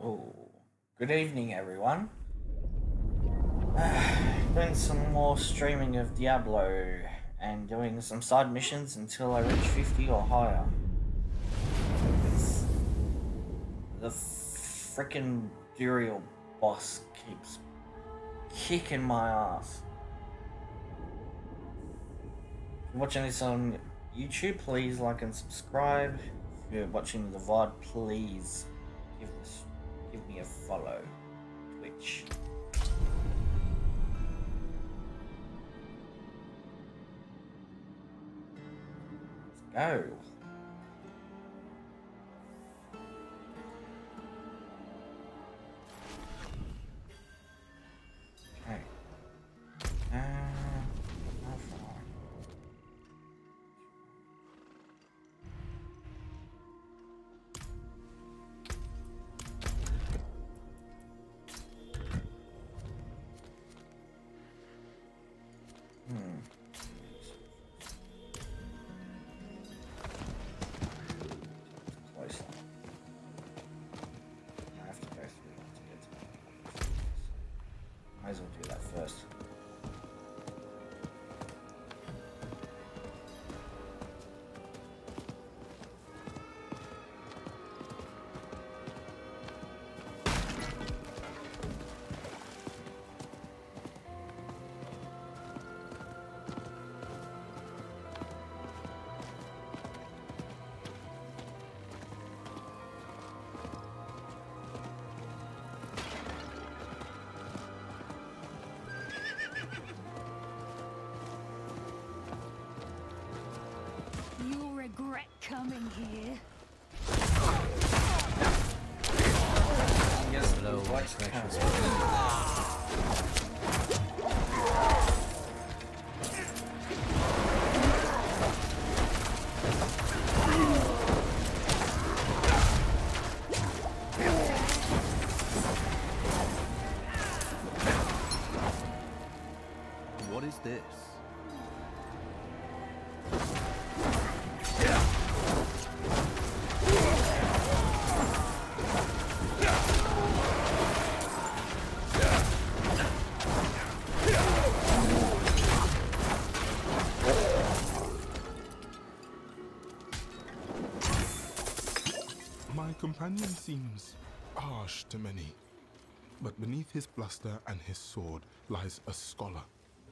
Cool. Good evening, everyone. doing some more streaming of Diablo and doing some side missions until I reach 50 or higher. It's the freaking Duriel boss keeps kicking my ass. If you're watching this on YouTube, please like and subscribe. If you're watching the VOD, please give this a follow. Twitch. Let's go. Coming here. Yes, Hello, companion seems harsh to many, but beneath his bluster and his sword lies a scholar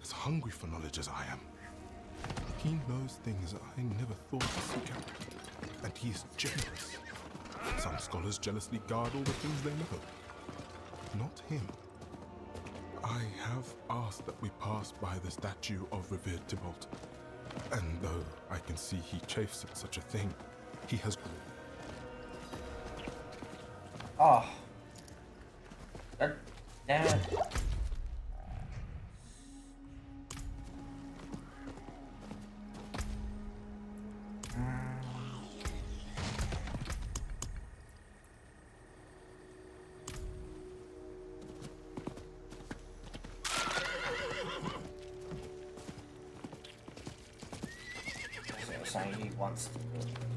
as hungry for knowledge as I am. He knows things I never thought to seek out, and he is generous. Some scholars jealously guard all the things they know. Not him. I have asked that we pass by the statue of revered Tybalt, and though I can see he chafes at such a thing, he has Oh. Damn saying he wants to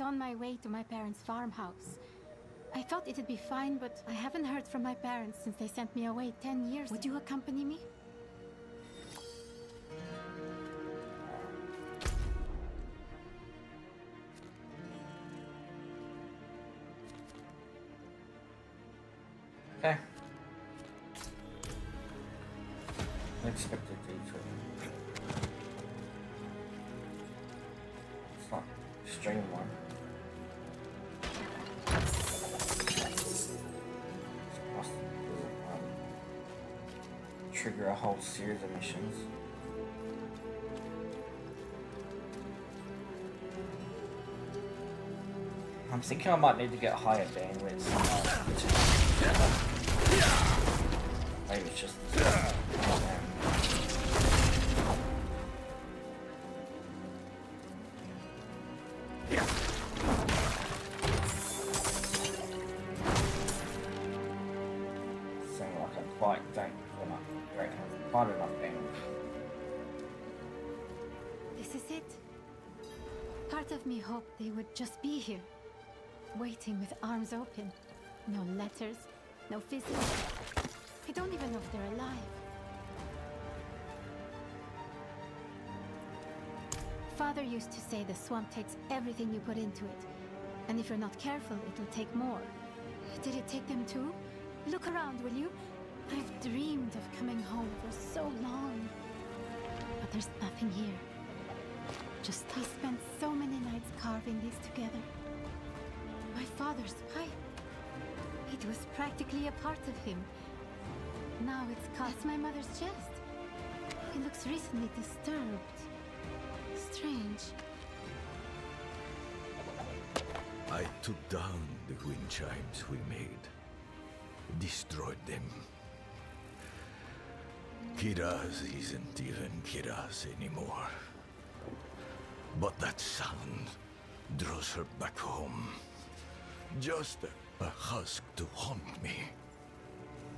was on my way to my parents' farmhouse. I thought it'd be fine, but I haven't heard from my parents since they sent me away ten years Would you accompany me? Okay. Unexpected detour. It's not streamlined. Trigger a whole series of missions. I'm thinking I might need to get higher bandwidth. Maybe it's just. They would just be here, waiting with arms open. No letters, no visits. I don't even know if they're alive. Father used to say the swamp takes everything you put into it. And if you're not careful, it'll take more. Did it take them too? Look around, will you? I've dreamed of coming home for so long. But there's nothing here. Just I spent so many nights carving these together. My father's pipe. It was practically a part of him. Now it's cut. That's my mother's chest. It looks recently disturbed. Strange. I took down the wind chimes we made. Destroyed them. Kiraz isn't even Kiraz anymore. But that sound draws her back home. Just a, a husk to haunt me.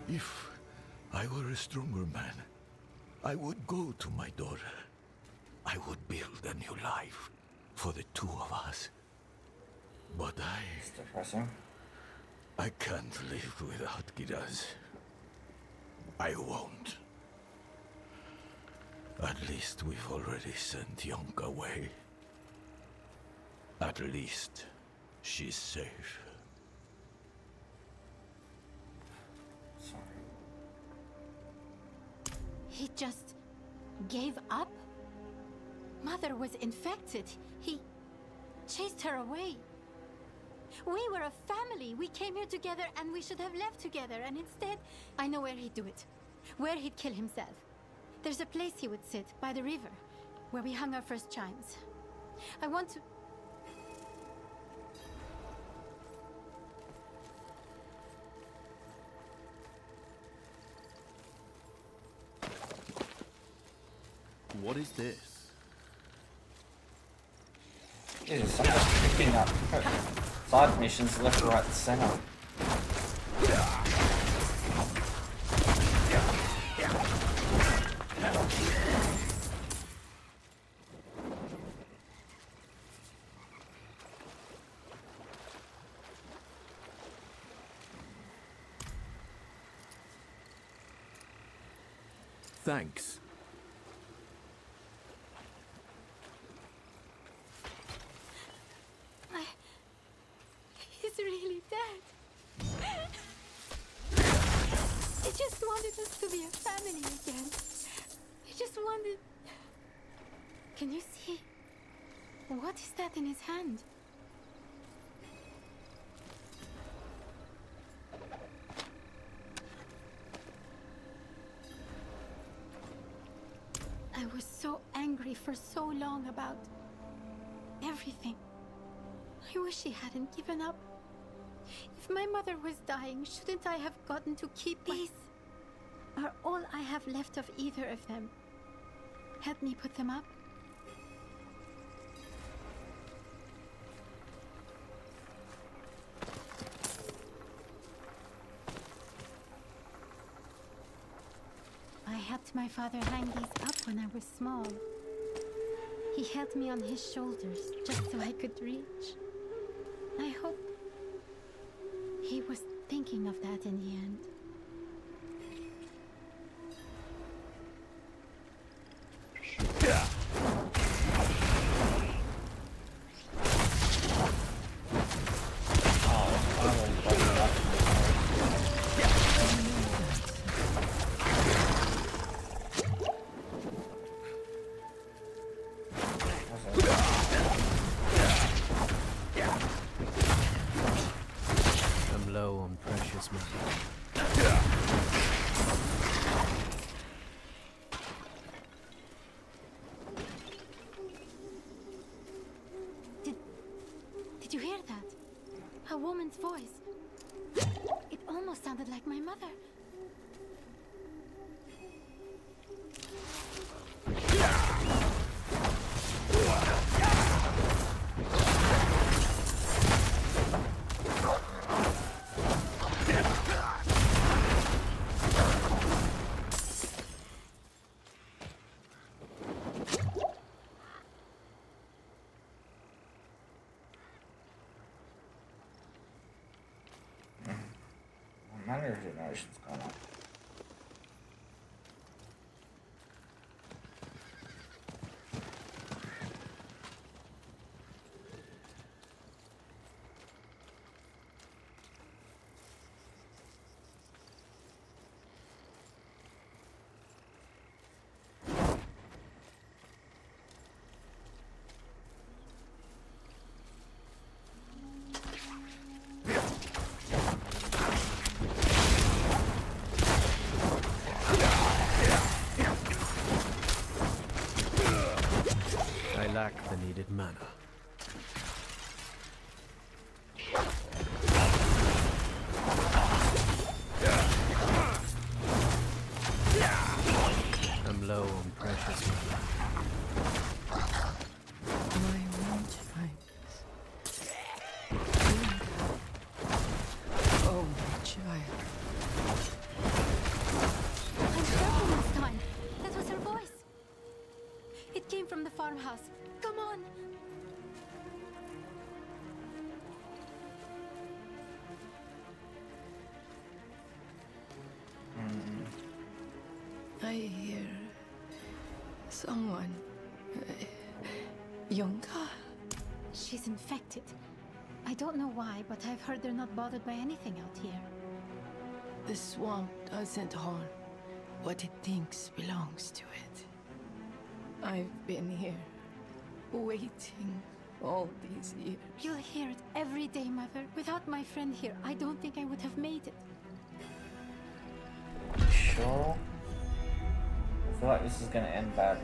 If I were a stronger man, I would go to my daughter. I would build a new life for the two of us. But I... It's depressing. I can't live without Kiraz. I won't. At least we've already sent Yonk away. At least she's safe. Sorry. He just gave up? Mother was infected. He chased her away. We were a family. We came here together and we should have left together. And instead, I know where he'd do it. Where he'd kill himself. There's a place he would sit by the river where we hung our first chimes. I want to. What is this? Jesus, I'm just picking up side missions left, right, and center. Thanks. I... He's really dead. He just wanted us to be a family again. He just wanted. Can you see? What is that in his hand? I was so angry for so long about everything. I wish he hadn't given up. If my mother was dying, shouldn't I have gotten to keep these? Are all I have left of either of them. Help me put them up. My father hang these up when I was small. He held me on his shoulders just so I could reach. I hope he was thinking of that in the end. Gone lack I hear someone. Uh, Yonka? She's infected. I don't know why, but I've heard they're not bothered by anything out here. The swamp doesn't harm what it thinks belongs to it. I've been here, waiting all these years. You'll hear it every day, Mother. Without my friend here, I don't think I would have made it. Sure. Feel like this is gonna end badly.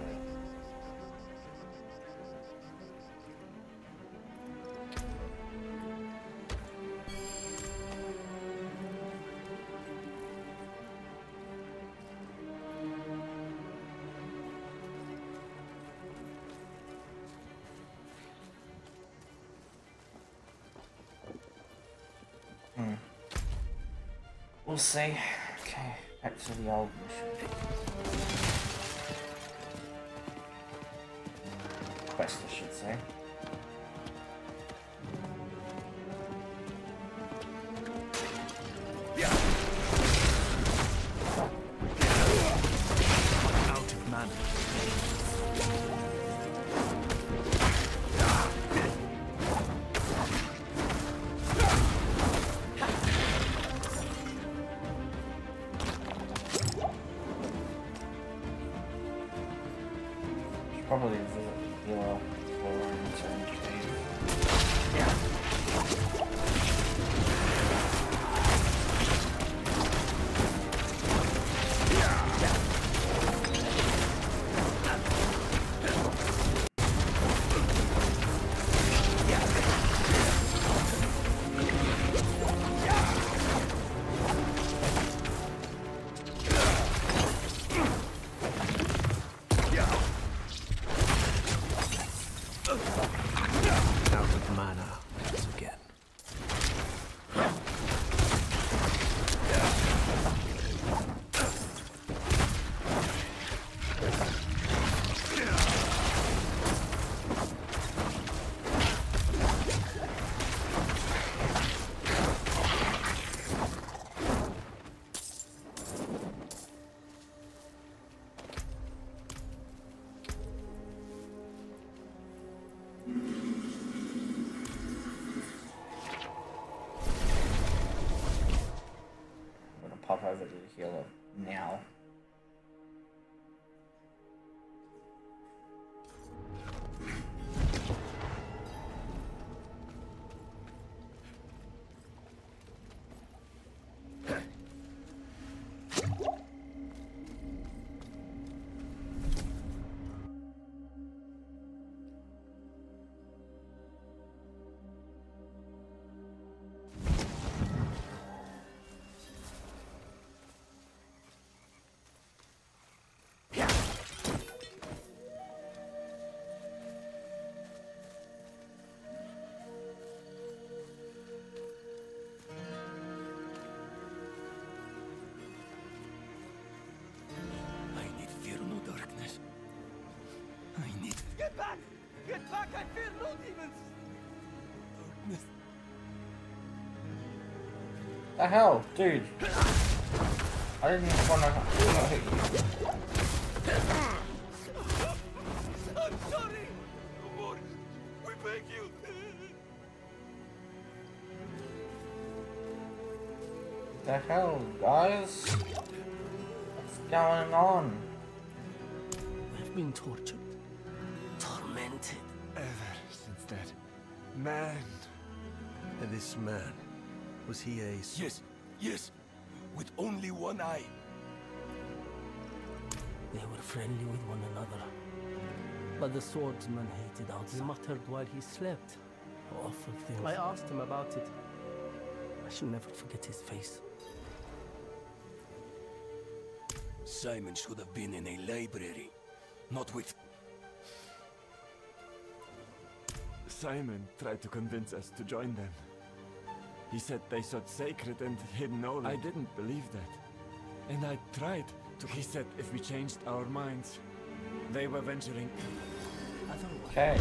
Hmm. We'll see. Okay, back to the old mission. Quest, Get back! Get back! I fear no demons! The hell, dude? I didn't want to hit you. I'm sorry! Amor, we beg you! The hell, guys? What's going on? Man. And this man, was he a... Yes, yes, with only one eye. They were friendly with one another. But the swordsman hated out. He muttered while he slept. Awful things. I asked him about it. I shall never forget his face. Simon should have been in a library, not with. Simon tried to convince us to join them. He said they sought sacred and hidden knowledge. I didn't believe that. And I tried to. He said if we changed our minds, they were venturing. Otherwise, Okay.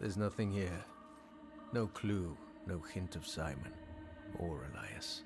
There's nothing here. No clue, no hint of Simon or Elias.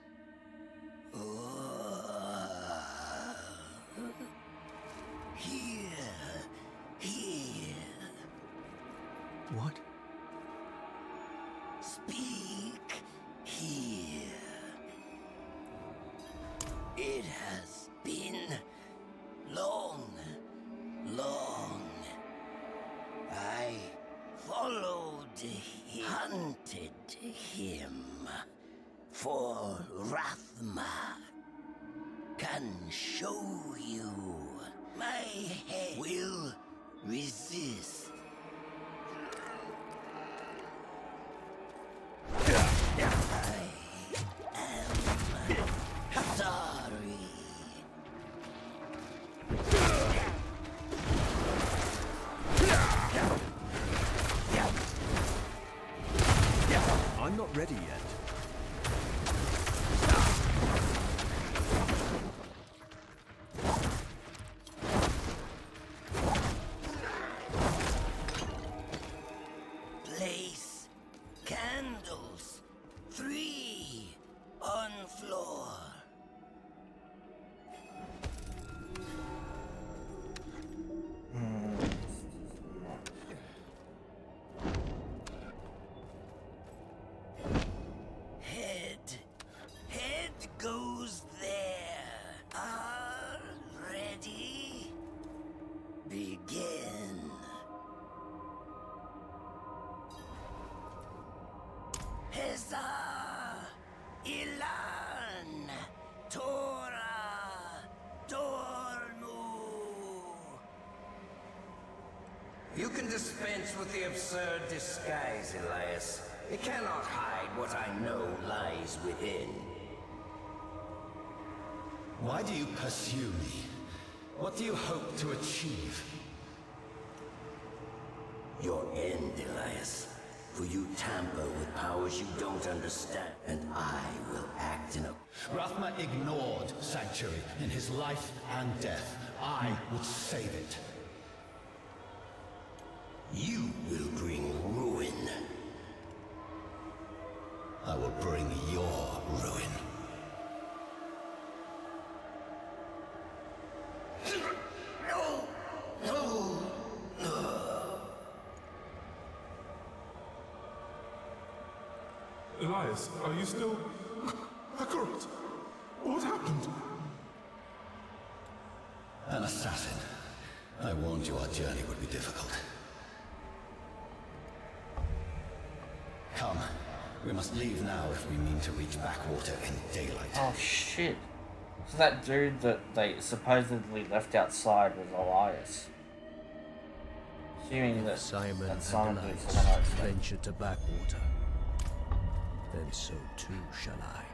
With the absurd disguise, Elias. It cannot hide what I know lies within. Why do you pursue me? What do you hope to achieve? Your end, Elias. For you tamper with powers you don't understand, and I will act in a Rathma ignored Sanctuary in his life and death. I would save it. To reach Backwater in daylight. Oh shit. So that dude that they supposedly left outside was Elias. Assuming that Simon that Simon and was the one I Elias venture to Backwater, then so too shall I.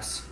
check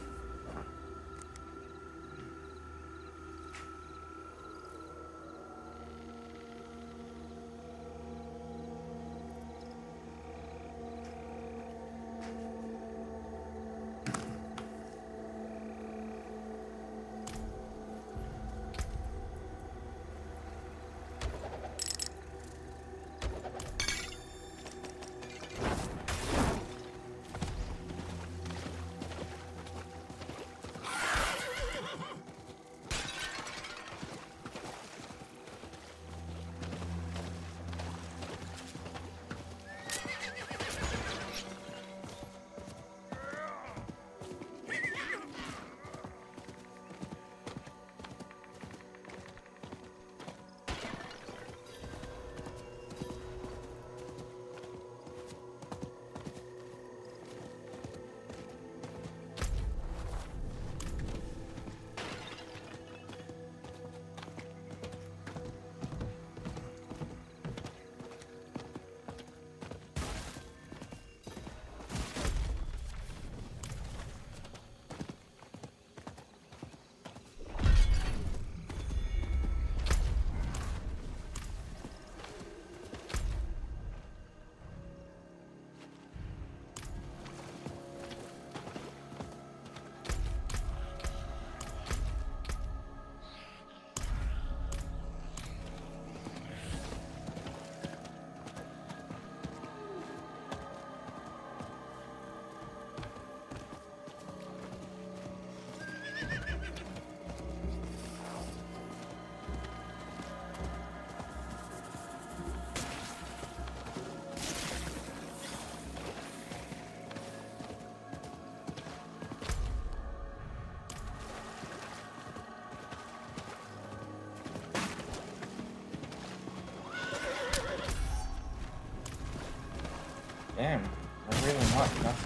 Damn, I really not nothing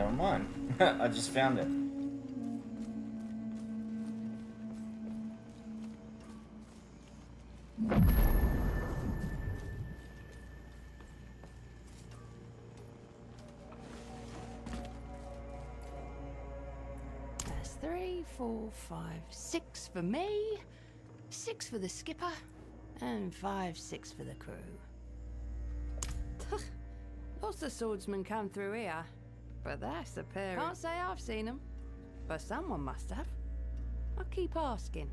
never mind. I just found it. That's three, four, five, six for me, six for the skipper, and five, six for the crew. Lots of swordsmen come through here, but that's a pair. Can't say I've seen them, but someone must have. I keep asking.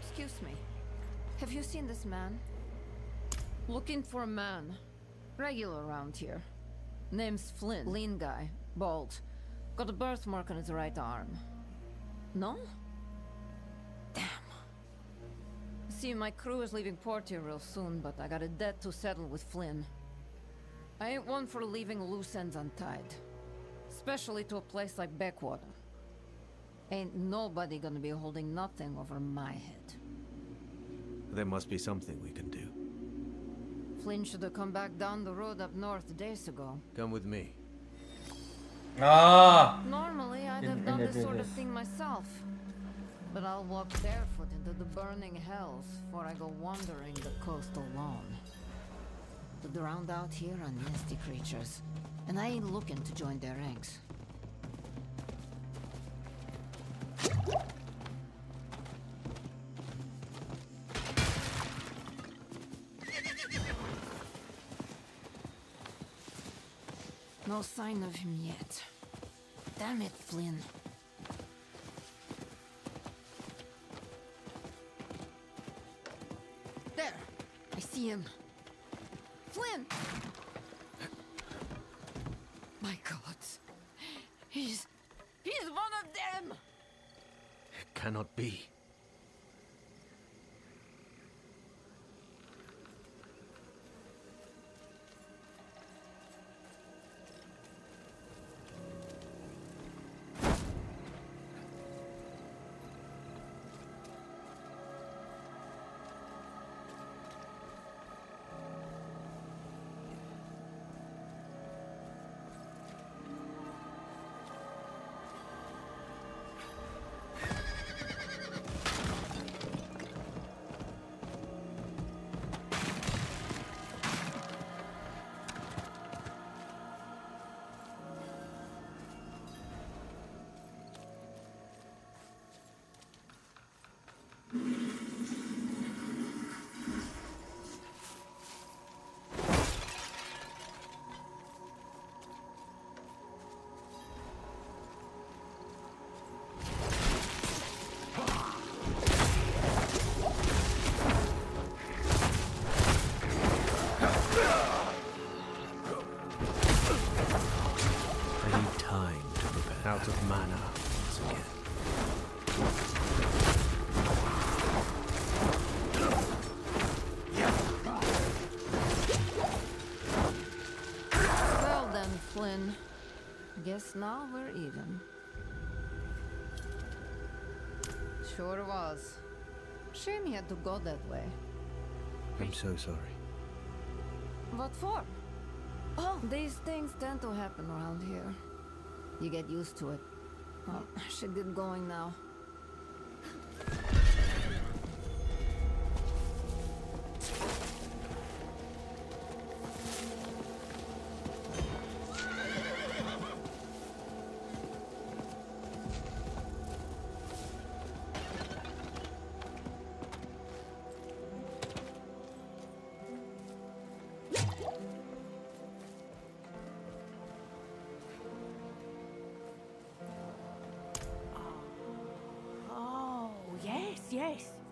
Excuse me. Have you seen this man? Looking for a man. Regular around here. Name's Flynn. Lean guy. Bald. Got a birthmark on his right arm. No? Damn. See, my crew is leaving port here real soon, but I got a debt to settle with Flynn. I ain't one for leaving loose ends untied. Especially to a place like Backwater. Ain't nobody gonna be holding nothing over my head. There must be something we can do. Flynn should have come back down the road up north days ago. Come with me. Ah! Normally, I'd have done this sort of thing myself. But I'll walk barefoot into the burning hells before I go wandering the coast alone. The drowned out here are nasty creatures, and I ain't looking to join their ranks. No sign of him yet. Damn it, Flynn. There! I see him. Flynn! My god. He's... He's one of them! It cannot be. Guess now we're even. Sure was. Shame he had to go that way. I'm so sorry. What for? Oh, these things tend to happen around here. You get used to it. Well, I should get going now.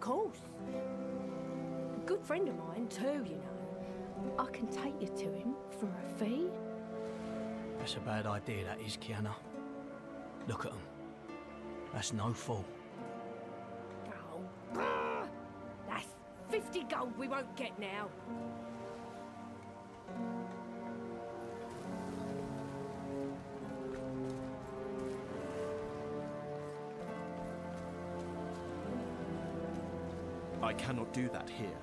Course. A good friend of mine, too, you know. I can take you to him for a fee. That's a bad idea, that is, Kiana. Look at him. That's no fool. Oh! That's 50 gold we won't get now. Cannot do that here.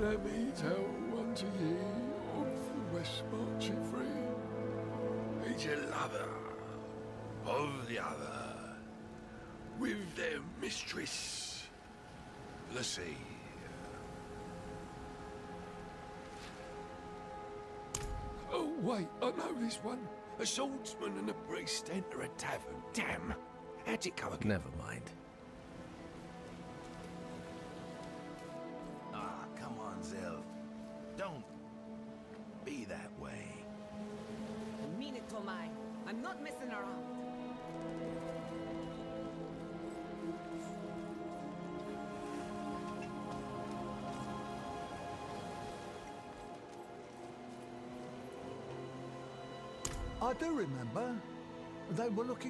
Let me tell unto ye of the West marching free. Each a lover of the other, with their mistress, the sea. Oh, wait, I know this one. A swordsman and a priest enter a tavern. Damn. How'd it come again? Never mind.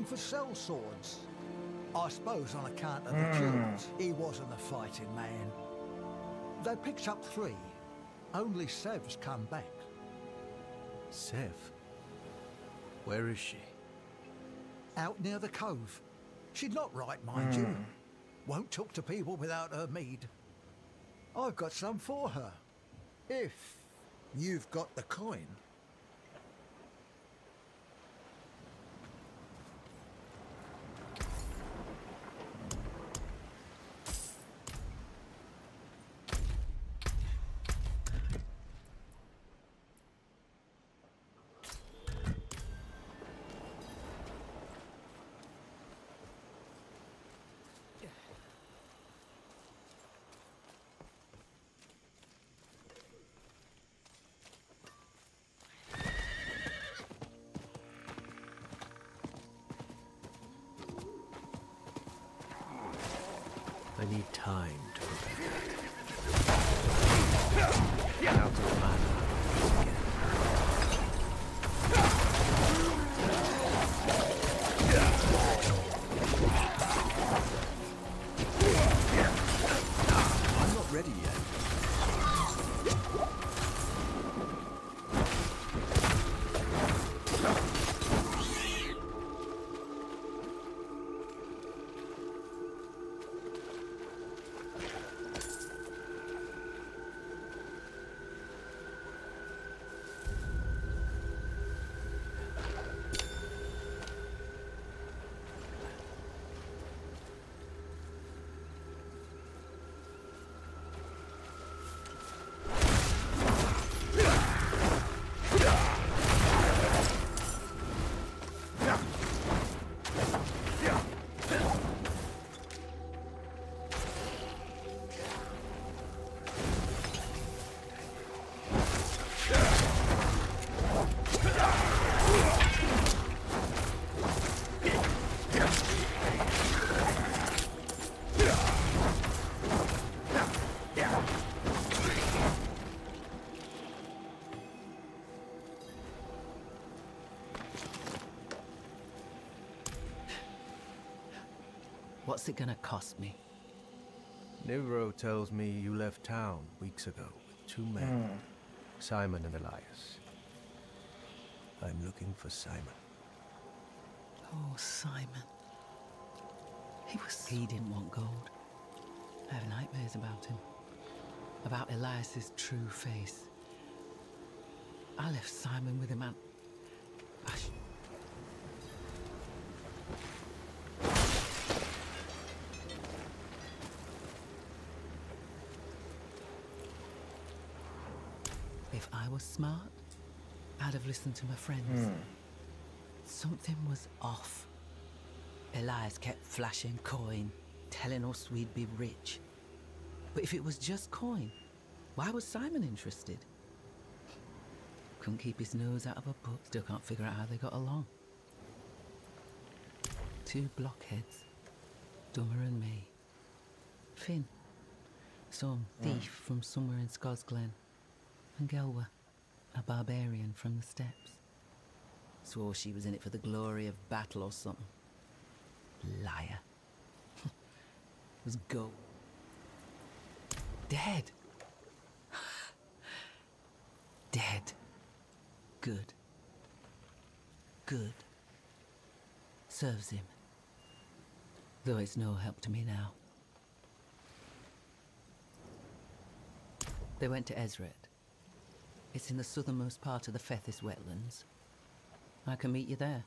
For sell swords. I suppose on account of the Hmm. kills, he wasn't a fighting man. They picked up three. Only Sev's come back. Sev? Where is she? Out near the cove. She's not right, mind you. Hmm. Won't talk to people without her mead. I've got some for her. If you've got the coin. Time What's it gonna cost me? Nivro tells me you left town weeks ago with two men, Hmm. Simon and Elias. I'm looking for Simon. Oh, Simon. He was. He didn't want gold. I have nightmares about him. About Elias's true face. I left Simon with him and. I was smart, I'd have listened to my friends. Hmm. Something was off. Elias kept flashing coin, telling us we'd be rich. But if it was just coin, why was Simon interested? Couldn't keep his nose out of a book. Still can't figure out how they got along. Two blockheads, Dummer and me. Finn, some thief from somewhere in Scosglen. And Gelwa, a barbarian from the steppes. Swore she was in it for the glory of battle or something. Liar. it was go. Dead. Dead. Good. Good. Serves him. Though it's no help to me now. They went to Ezret. It's in the southernmost part of the Fethis wetlands. I can meet you there.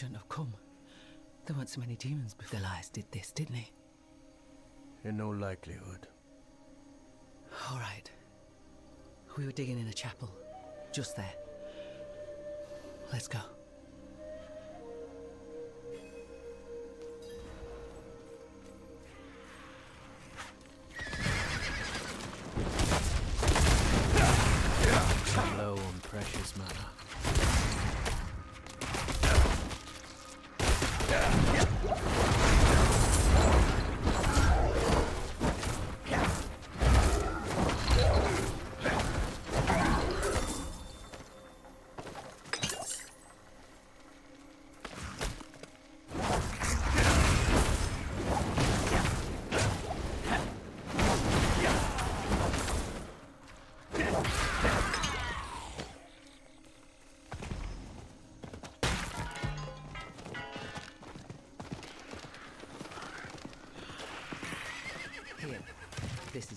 Shouldn't have come. There weren't so many demons before Elias did this, didn't he? In no likelihood. All right. We were digging in a chapel. Just there. Let's go.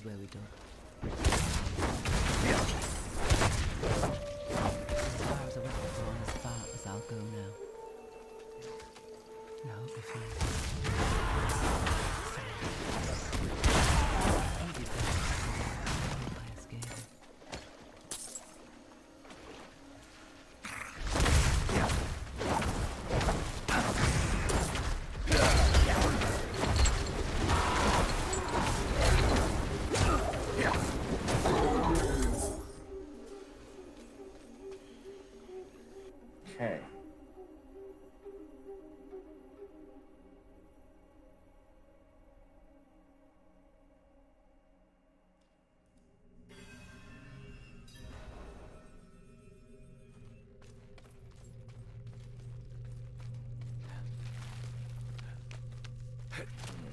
Where we dug.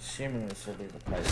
Assuming this will be the place.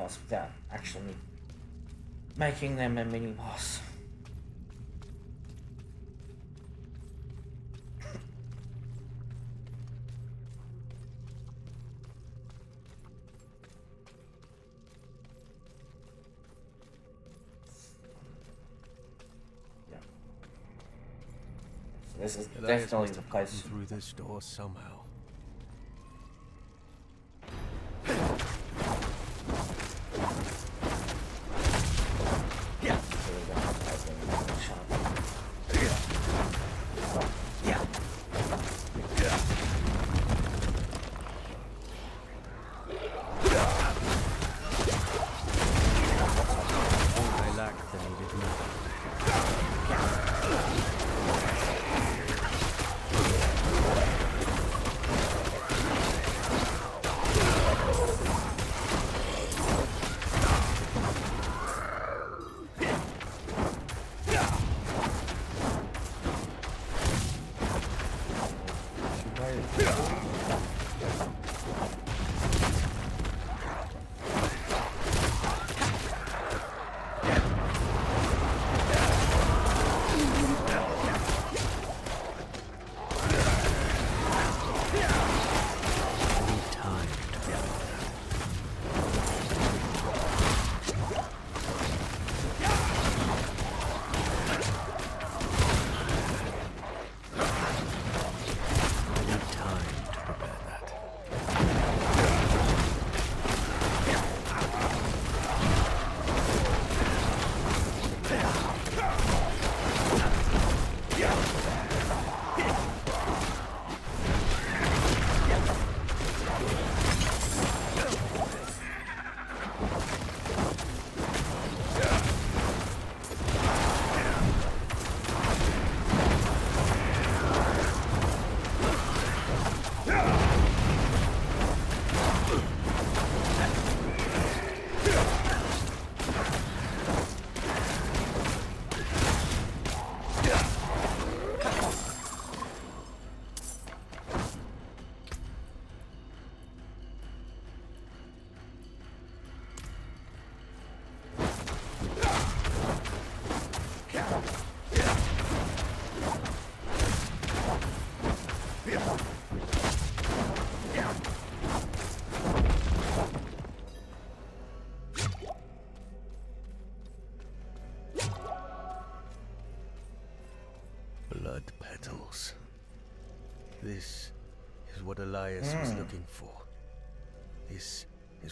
Boss without actually making them a mini boss. This is definitely the place. Through this door somehow.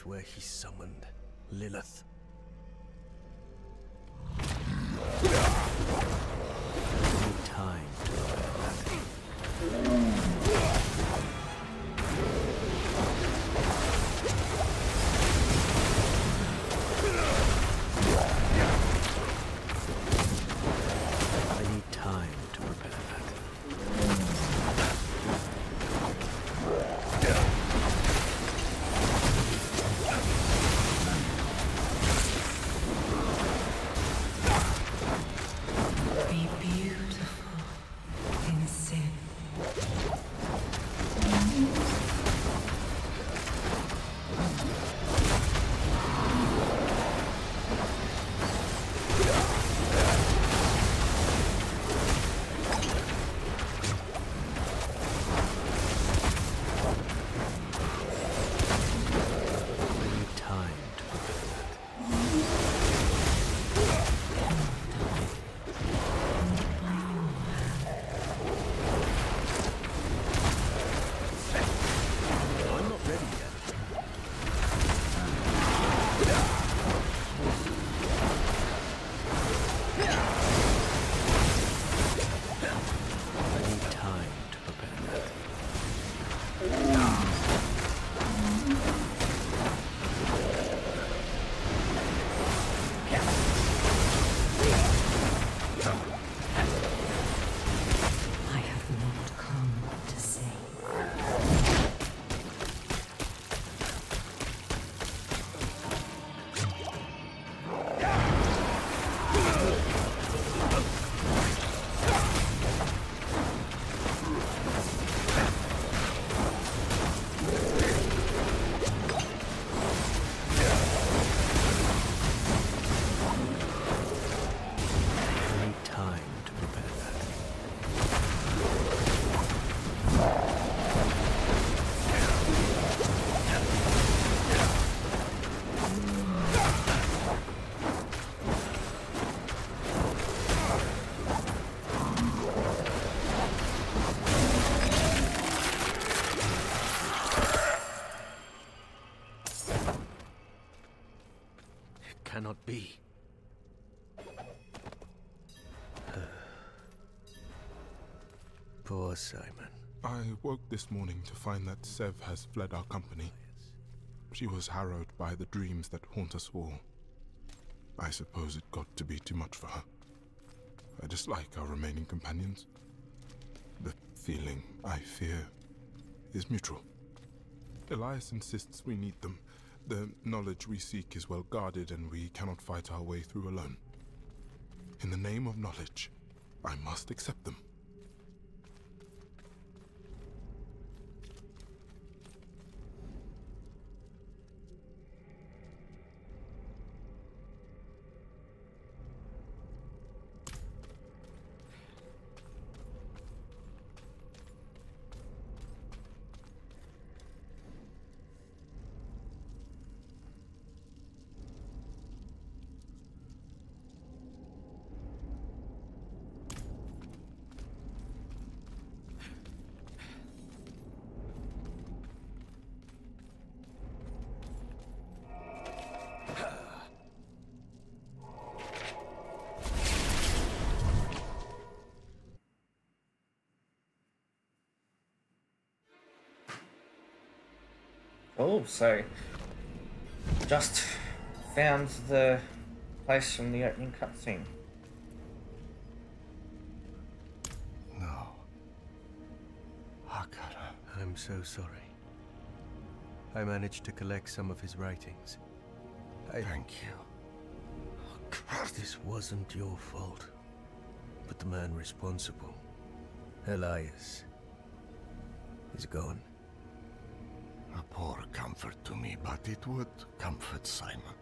Where he summoned woke this morning to find that Sev has fled our company. She was harrowed by the dreams that haunt us all. I suppose it got to be too much for her. I dislike our remaining companions. The feeling I fear is mutual. Elias insists we need them. The knowledge we seek is well guarded and we cannot fight our way through alone. In the name of knowledge, I must accept them. Oh, so just found the place from the opening cutscene. No. Hakara. I'm so sorry. I managed to collect some of his writings. I... Thank you. Oh, This wasn't your fault. But the man responsible, Elias, is gone. Comfort to me, but it would comfort Simon.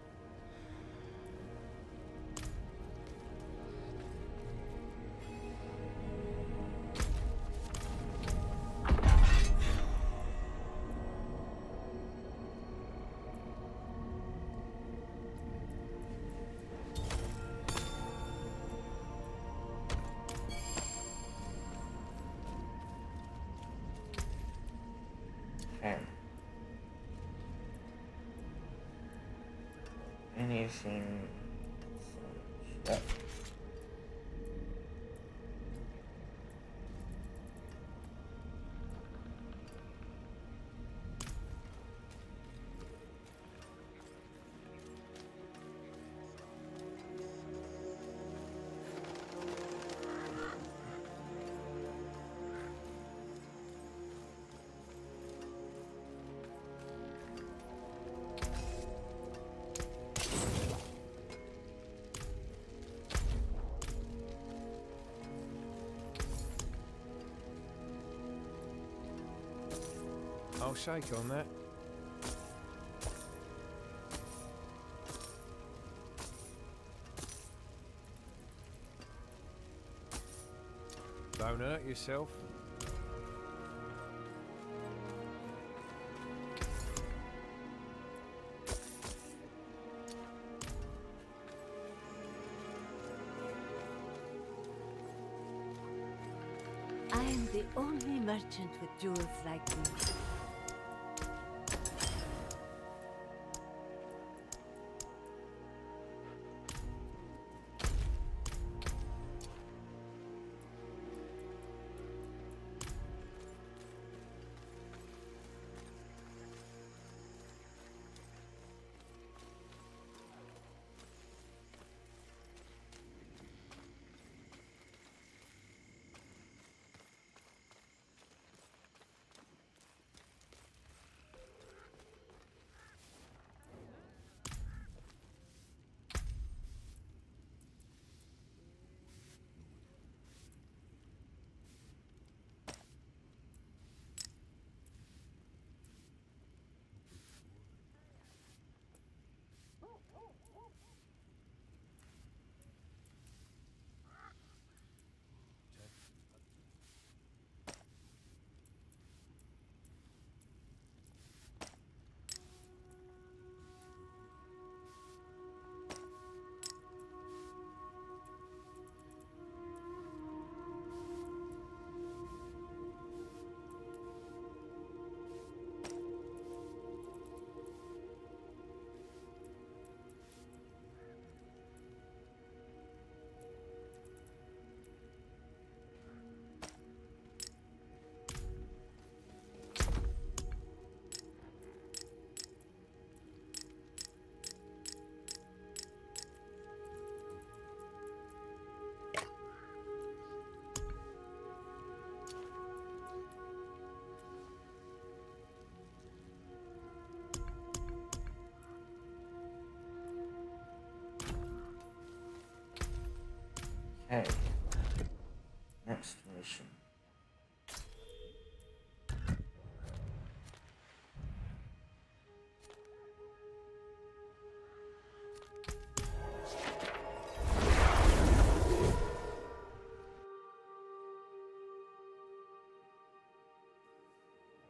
Shake on that. Don't hurt yourself. I am the only merchant with jewels like these. Okay. Next mission.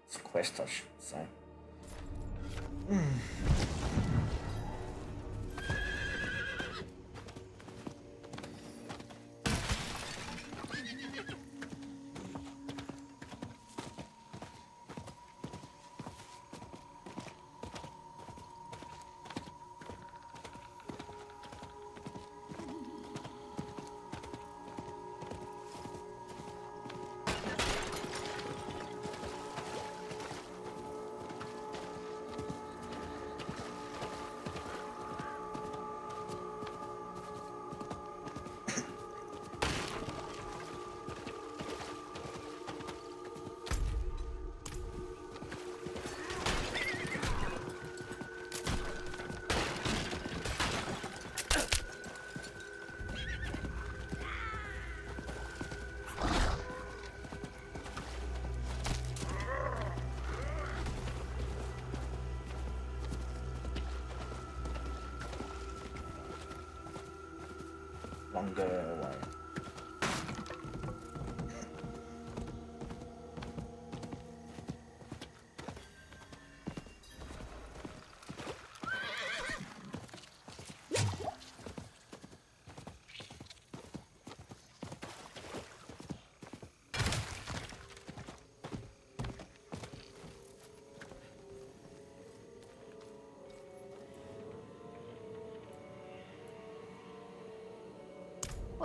It's quest, I should say. Longer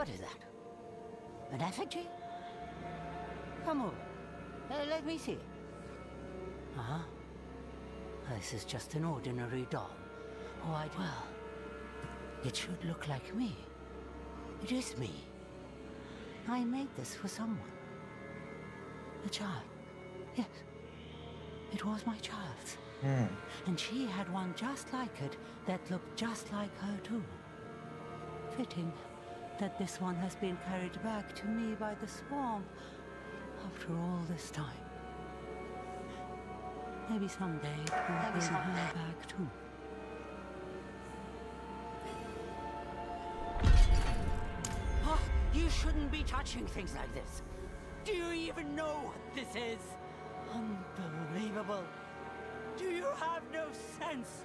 What is that? An effigy? Come over. Uh, let me see it. Uh-huh. This is just an ordinary doll. Oh, I well. It should look like me. It is me. I made this for someone. A child. Yes. It was my child's. Hmm. And she had one just like it that looked just like her too. Fitting that this one has been carried back to me by the swamp after all this time. Maybe someday it will Maybe bring someday. her back too. Oh, you shouldn't be touching things like this. Do you even know what this is? Unbelievable. Do you have no sense?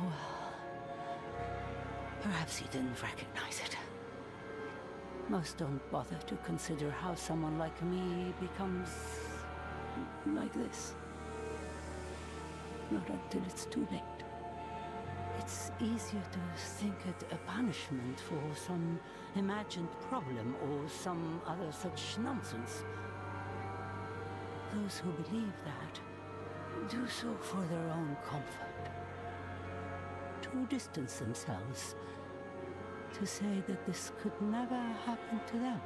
Well, perhaps he didn't recognize it. Most don't bother to consider how someone like me becomes like this. Not until it's too late. It's easier to think it a punishment for some imagined problem or some other such nonsense. Those who believe that do so for their own comfort. To distance themselves, to say that this could never happen to them.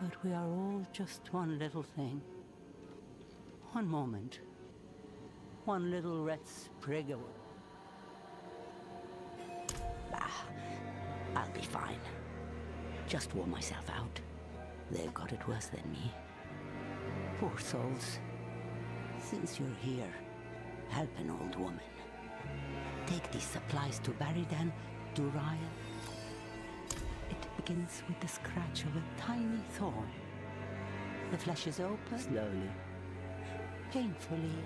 But we are all just one little thing. One moment. One little red sprig of Ah, I'll be fine. Just wore myself out. They've got it worse than me. Poor souls. Since you're here, help an old woman. Take these supplies to Baridan, Duriel. It begins with the scratch of a tiny thorn. The flesh is open slowly, painfully.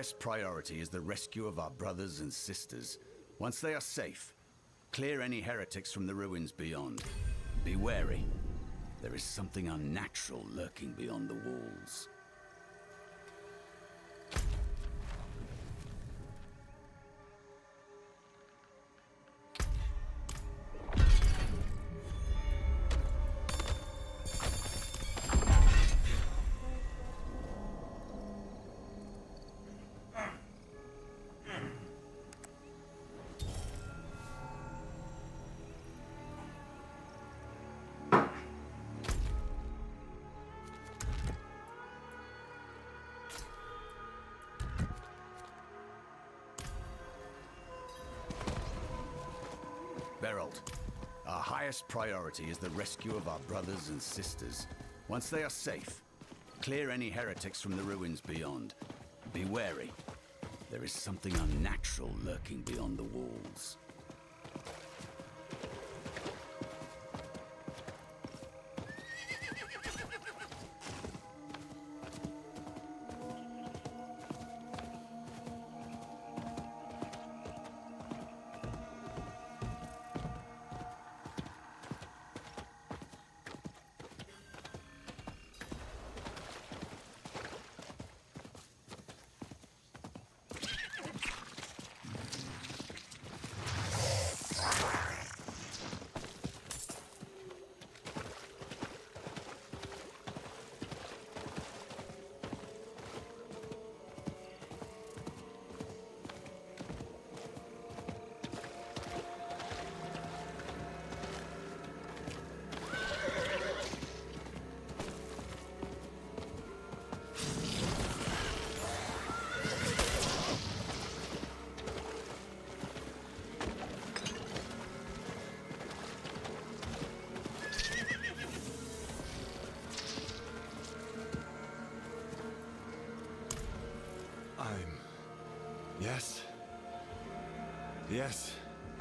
Highest priority is the rescue of our brothers and sisters. Once they are safe, clear any heretics from the ruins beyond. Be wary. There is something unnatural lurking beyond the walls. Highest priority is the rescue of our brothers and sisters. Once they are safe, clear any heretics from the ruins beyond. Be wary. There is something unnatural lurking beyond the walls.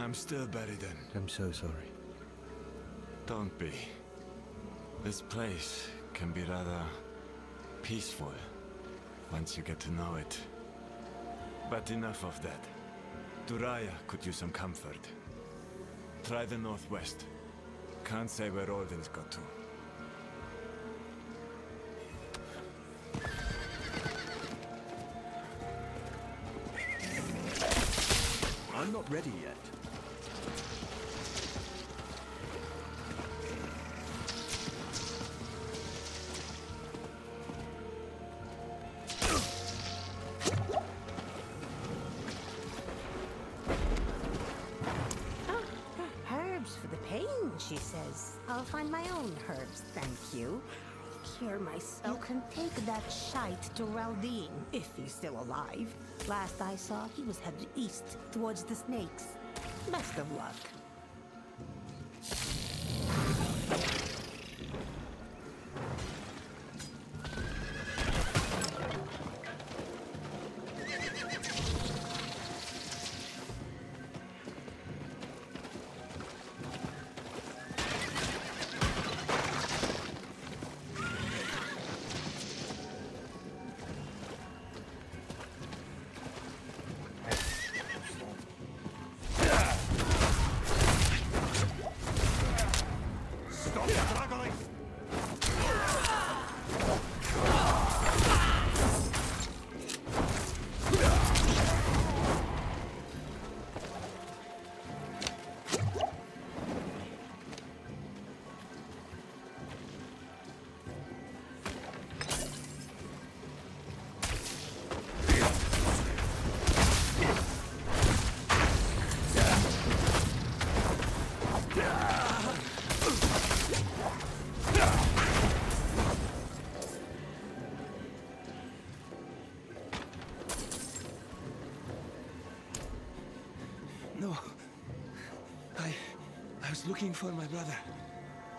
I'm still Beridan. I'm so sorry. Don't be. This place can be rather peaceful once you get to know it. But enough of that. Duraya could use some comfort. Try the northwest. Can't say where Odin's got to. I'm not ready yet. Can take that shite to Raldine, if he's still alive. Last I saw, he was headed east, towards the snakes. Best of luck. Looking for my brother.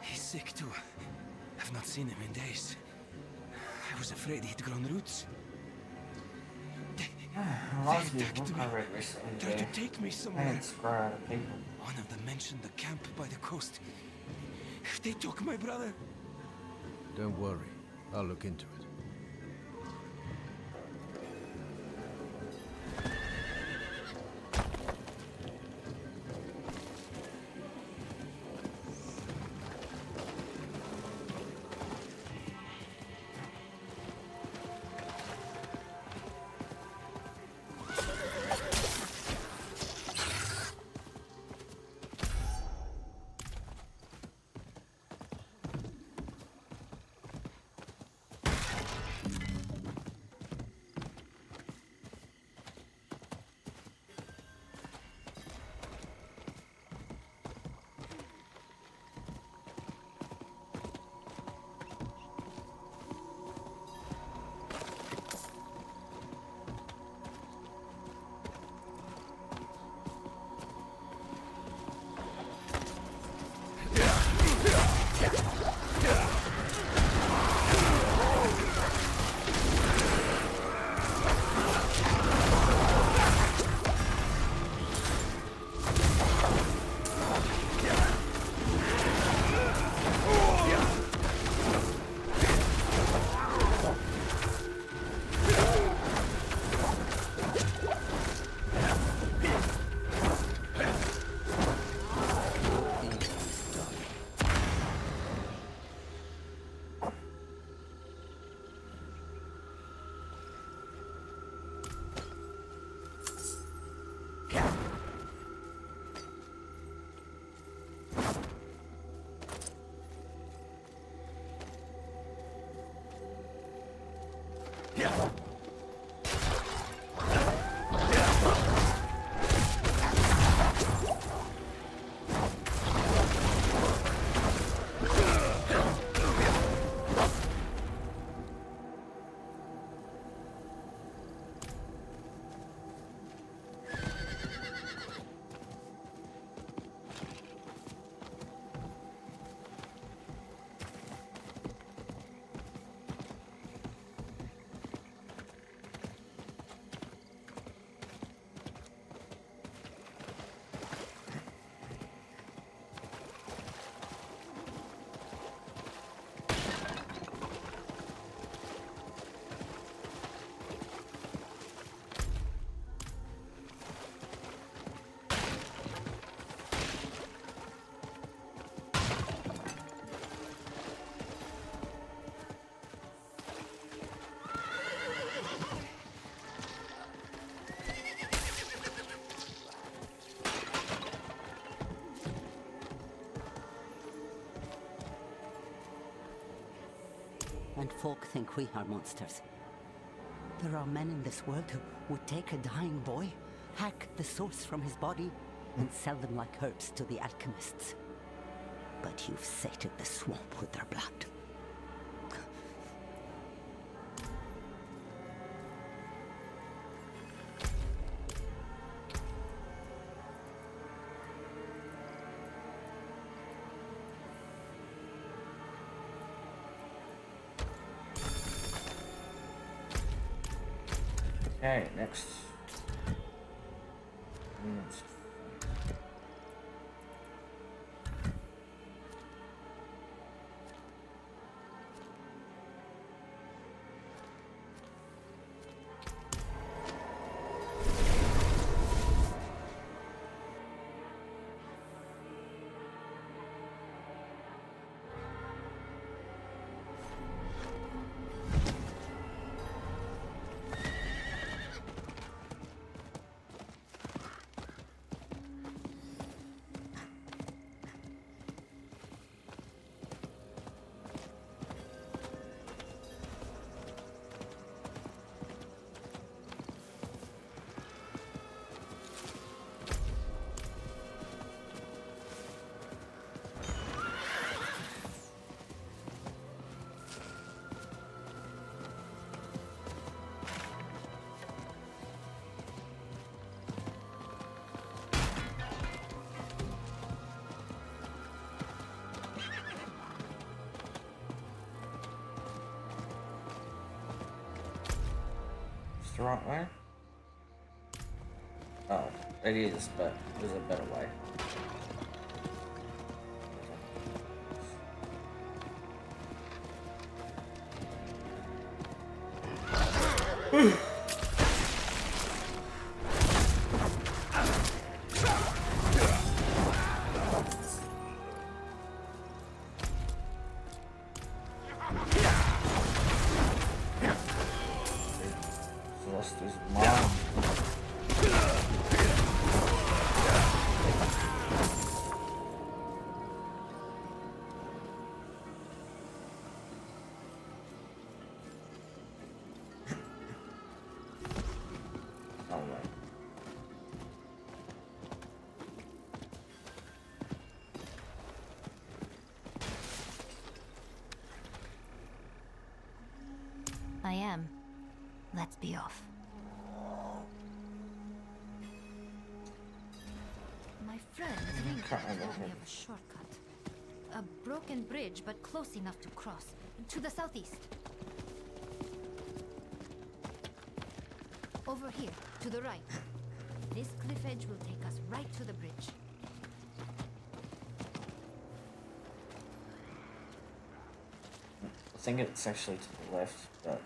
He's sick too. I've not seen him in days. I was afraid he'd grown roots. Reminds me of a book I read recently Tried to take me somewhere. ants grow out of people. One of them mentioned the camp by the coast. If they took my brother. Don't worry. I'll look into it. Folk think we are monsters. There are men in this world who would take a dying boy, hack the source from his body, and sell them like herbs to the alchemists. But you've sated the swamp with their blood. Okay, next. Next. The right way? Oh, it is, but there's a better way. Let's be off. My friend Ringo Can't told me of a shortcut. A broken bridge, but close enough to cross. To the southeast. Over here, to the right. This cliff edge will take us right to the bridge. I think it's actually to the left, but.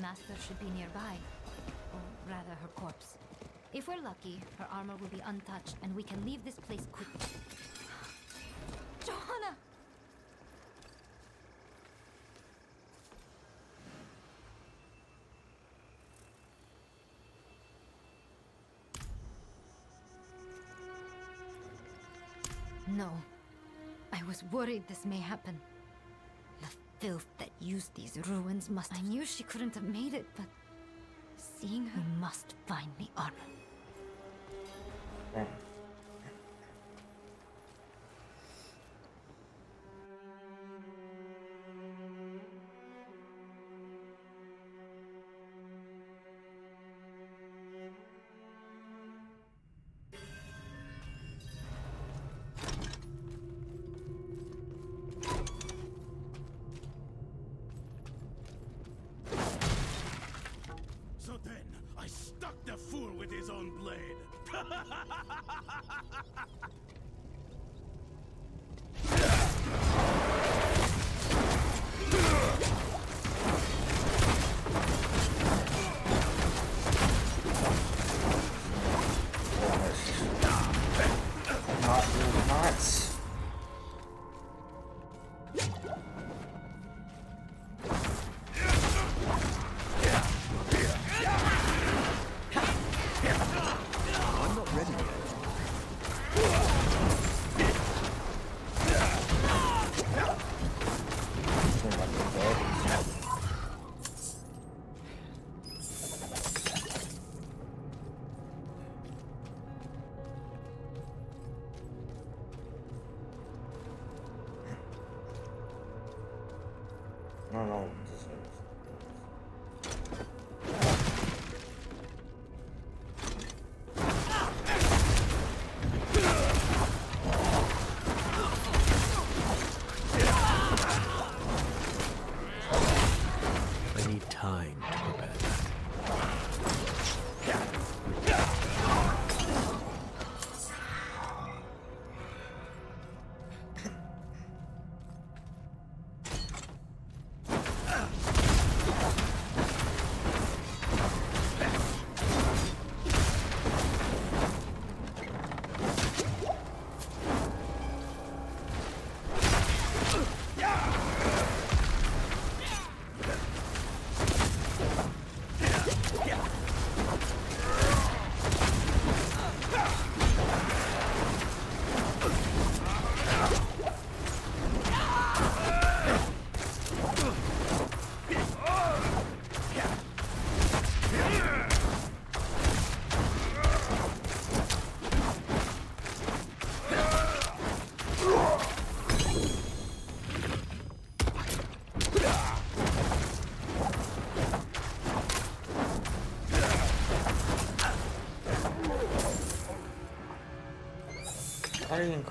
Master should be nearby. Or rather, her corpse. If we're lucky, her armor will be untouched and we can leave this place quickly. Johanna! No. I was worried this may happen. The filth that used these ruins must. I knew she couldn't have made it, but. Seeing her must find the armor. So his own blade.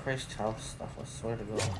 increased health stuff, I swear to God.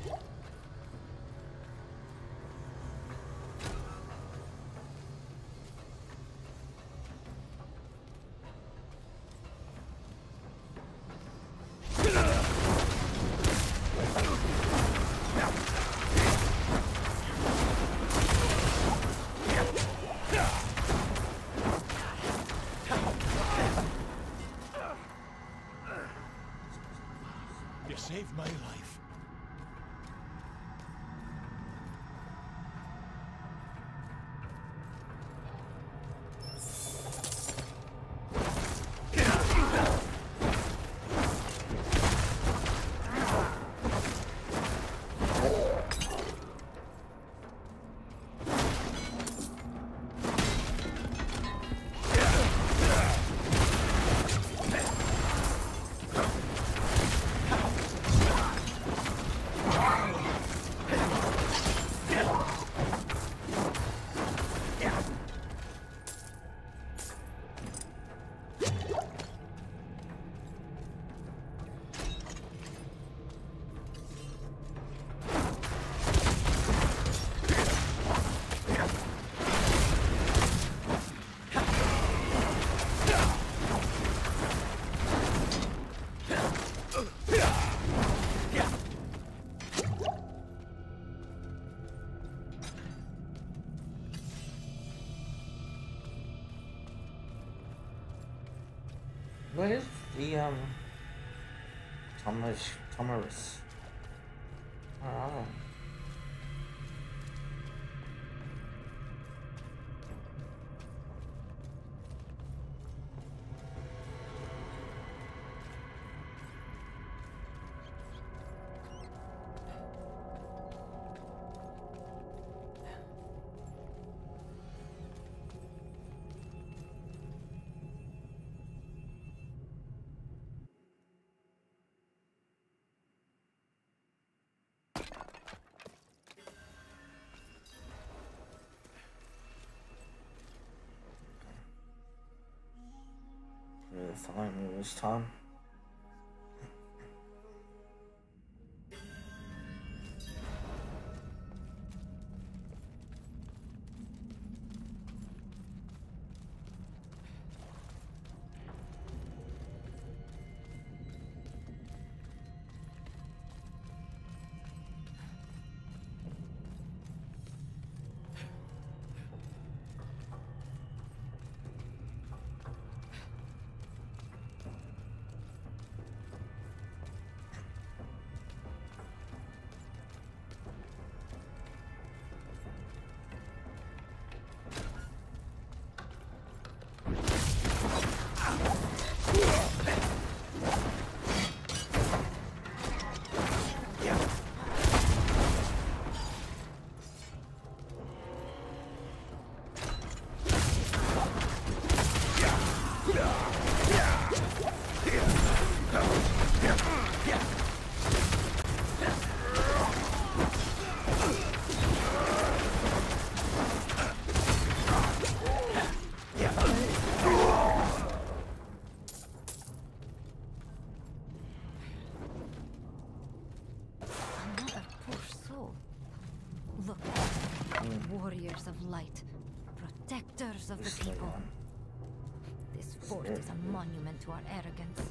Thomas, Thomas? Fine it was time. Of the people. This fort is a monument to our arrogance.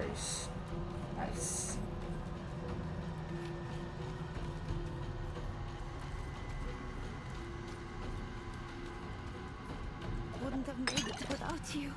Nice. Wouldn't have made it without you.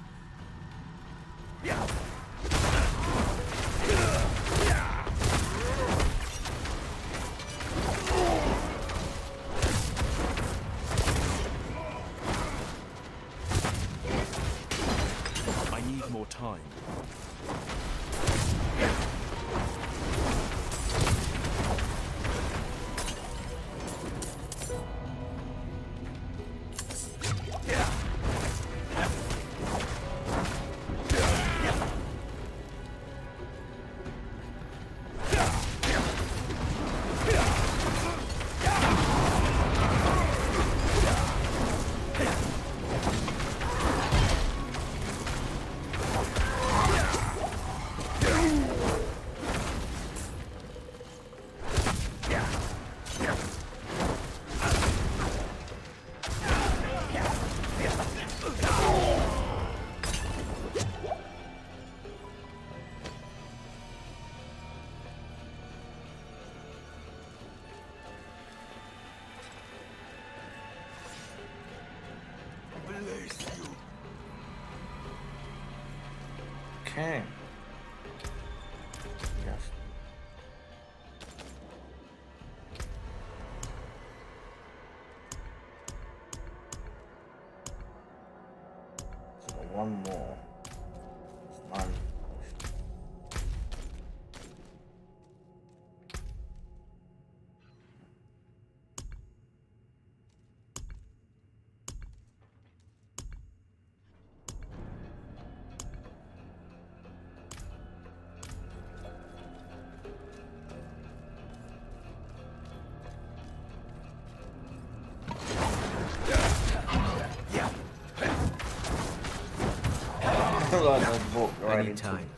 Anytime.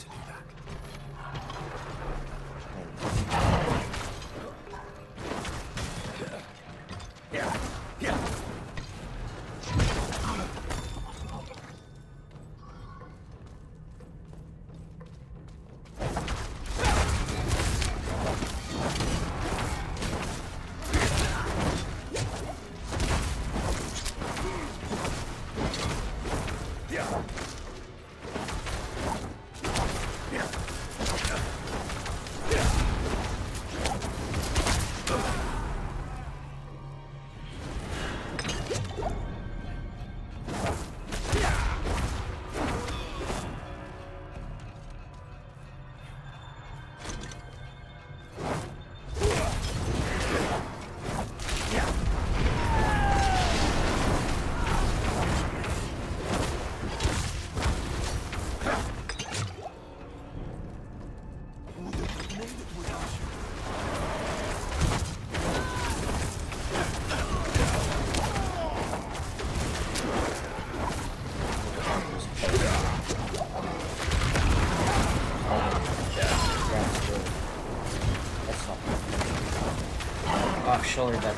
shoulder that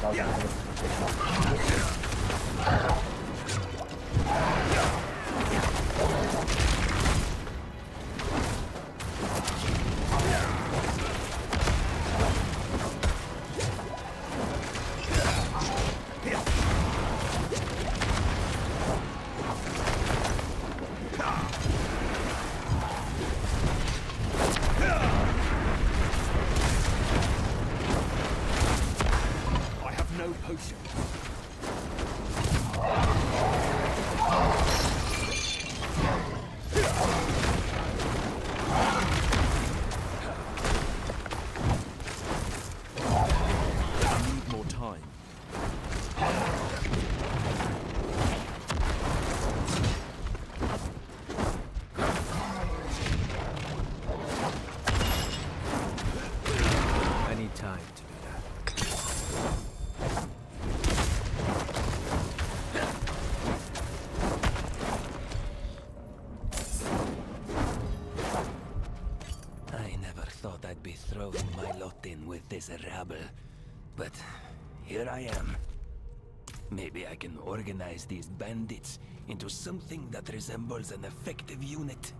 these bandits into something that resembles an effective unit.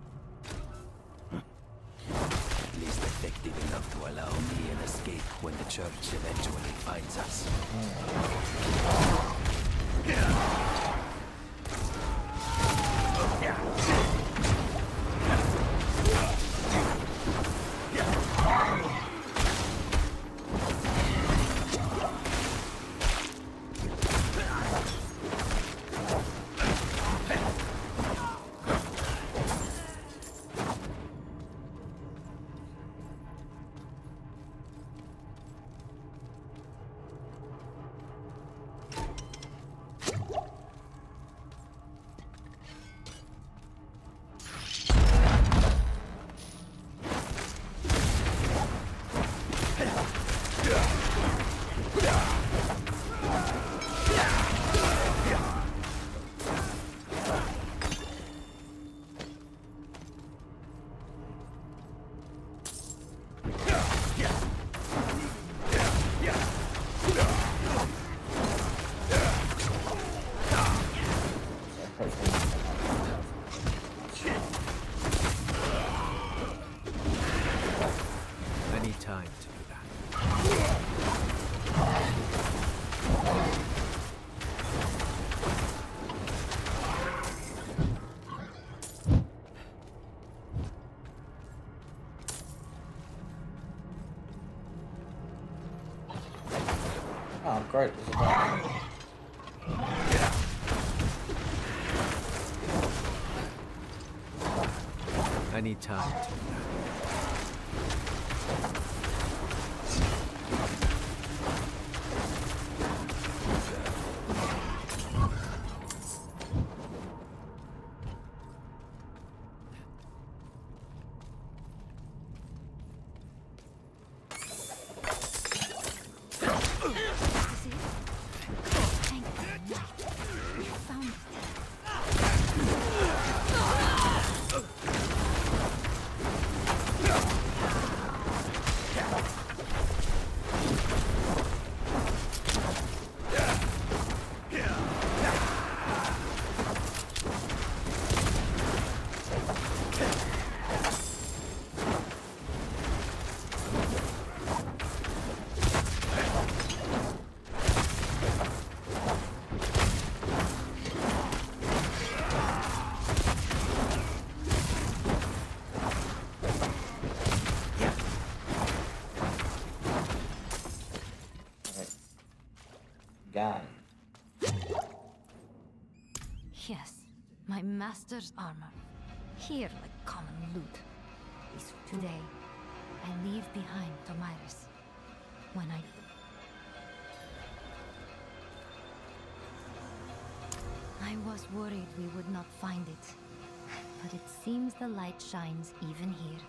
Yes, my master's armor. Here like common loot. Today. I leave behind Tomiris. When I I was worried we would not find it. But it seems the light shines even here.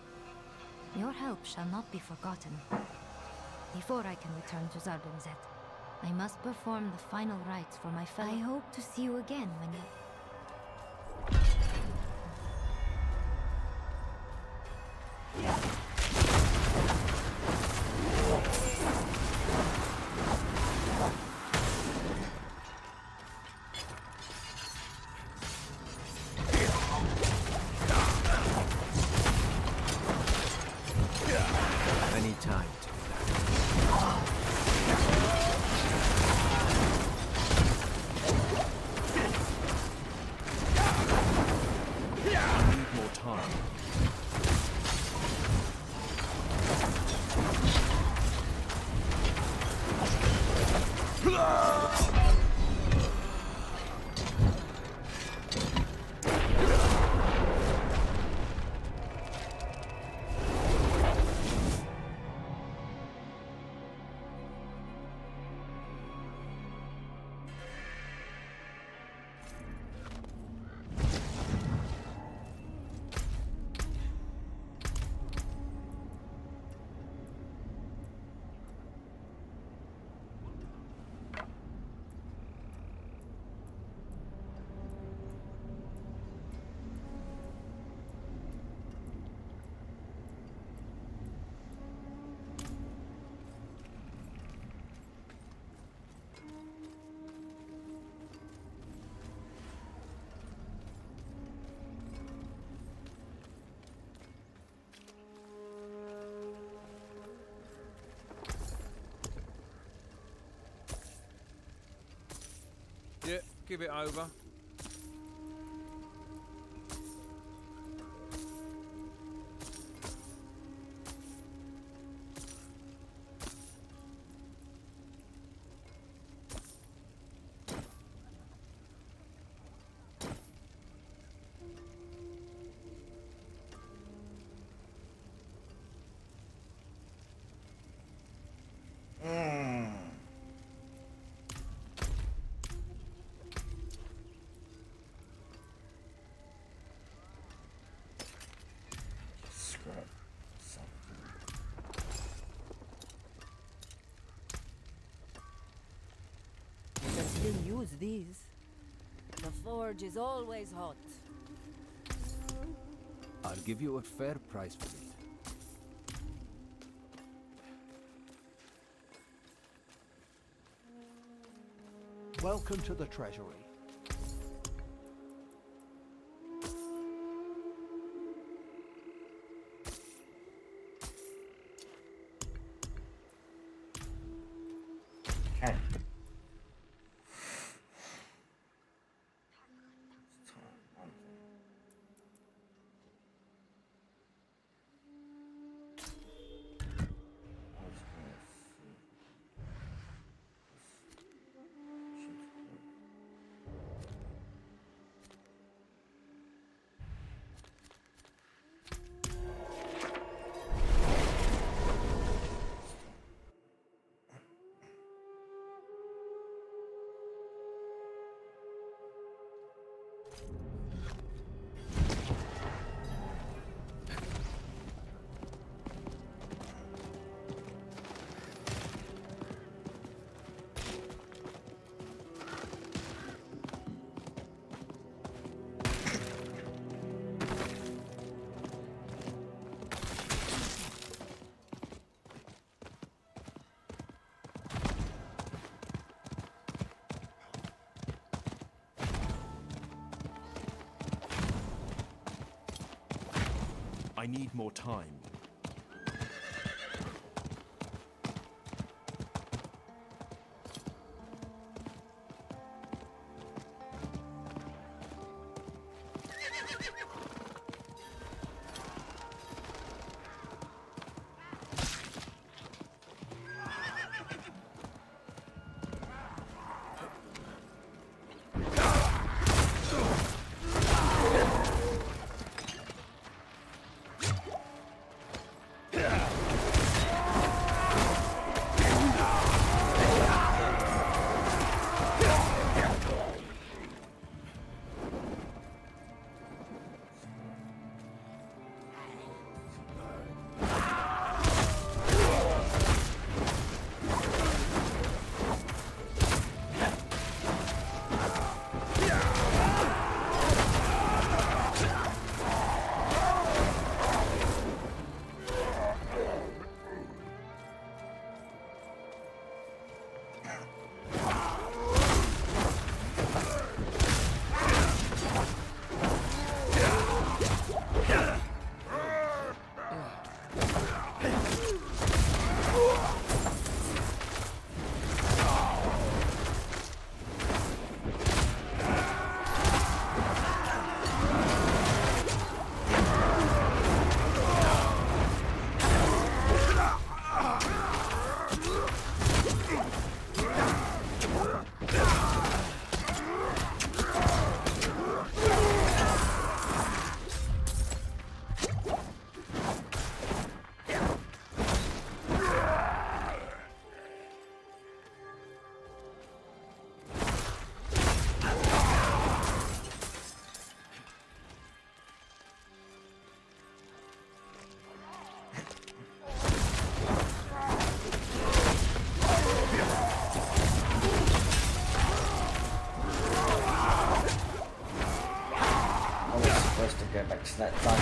Your help shall not be forgotten. Before I can return to Zarbinzet, I must perform the final rites for my fellow. I hope to see you again when you... give it over. Can use these. The forge is always hot. I'll give you a fair price for it. Welcome to the Treasury. Okay. I need more time. That dungeon.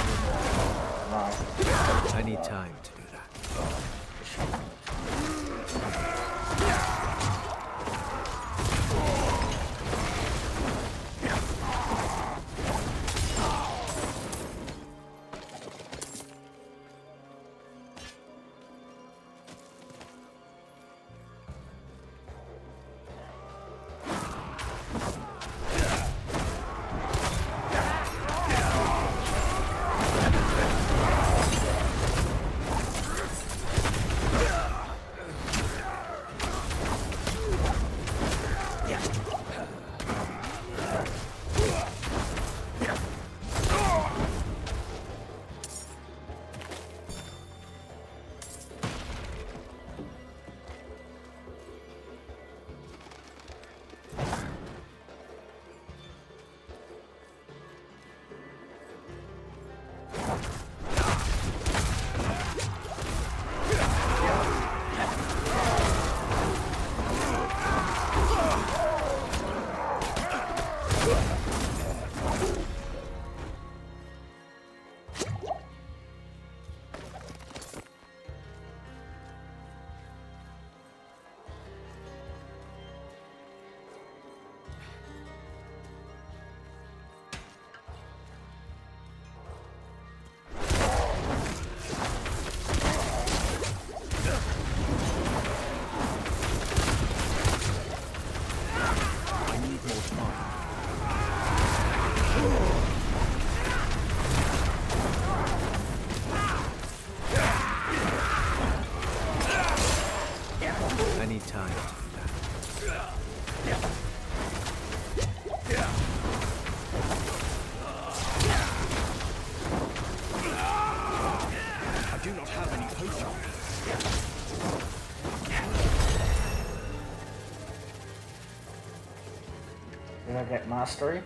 Mastery?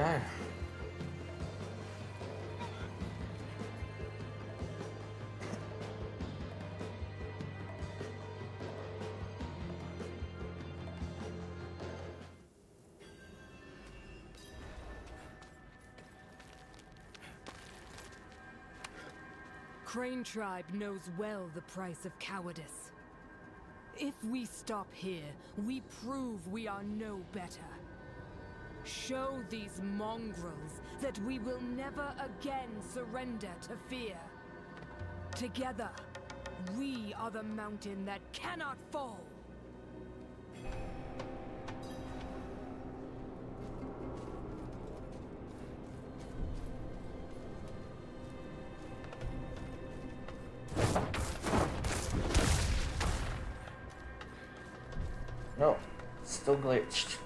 Go. Crane Tribe knows well the price of cowardice. If we stop here, we prove we are no better. Show these mongrels that we will never again surrender to fear. Together, we are the mountain that cannot fall. No, still glitched.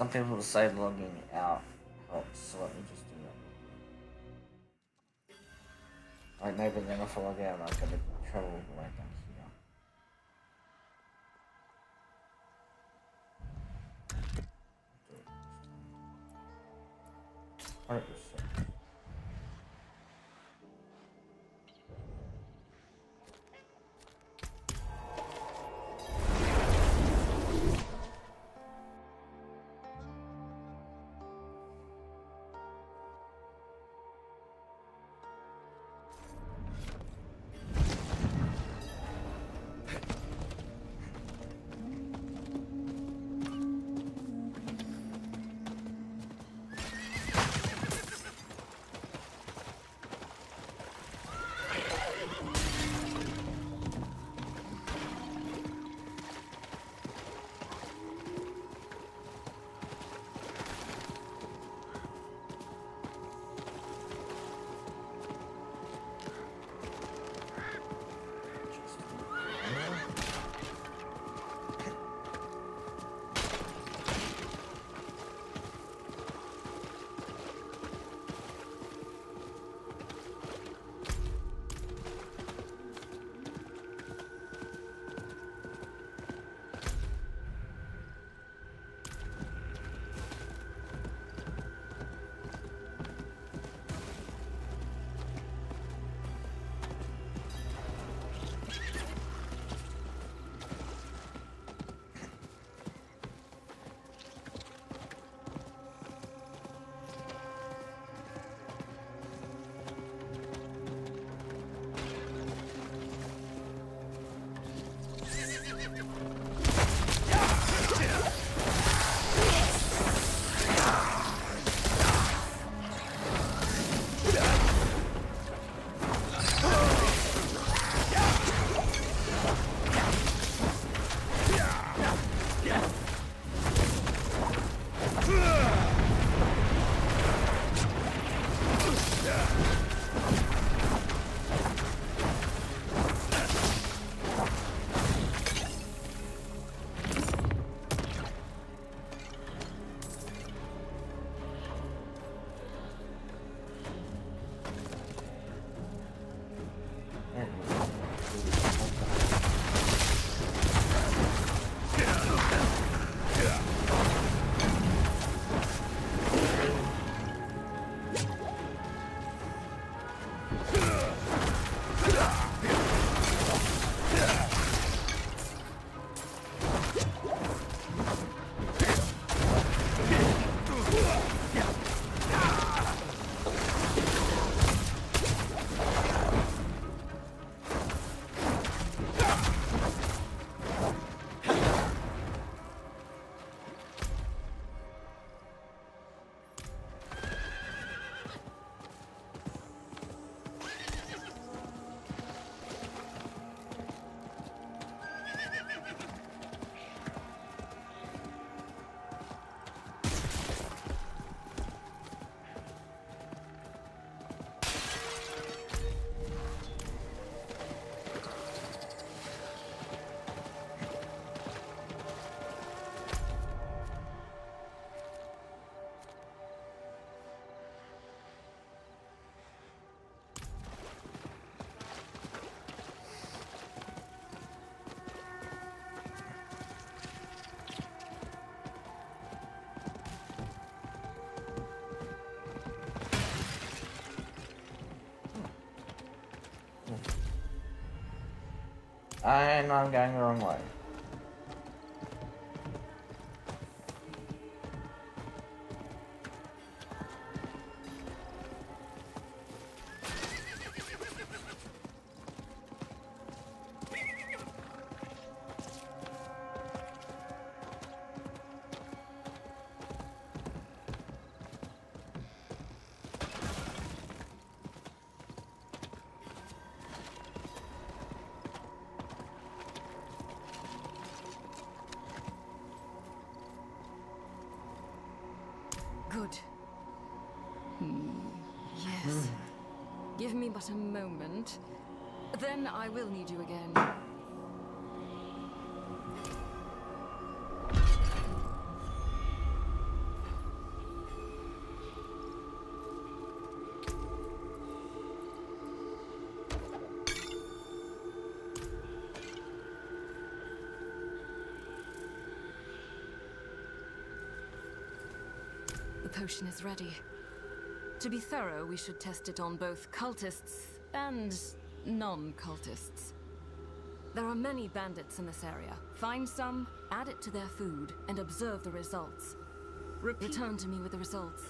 Some people will say logging out helps, so let me just do that. Like maybe then if I log out, I'm gonna travel all And I'm going the wrong way. Good. Hmm. Yes. Give me but a moment. Then I will need you again. Potion is ready. To be thorough, we should test it on both cultists and non-cultists. There are many bandits in this area. Find some, add it to their food, and observe the results. Return to me with the results.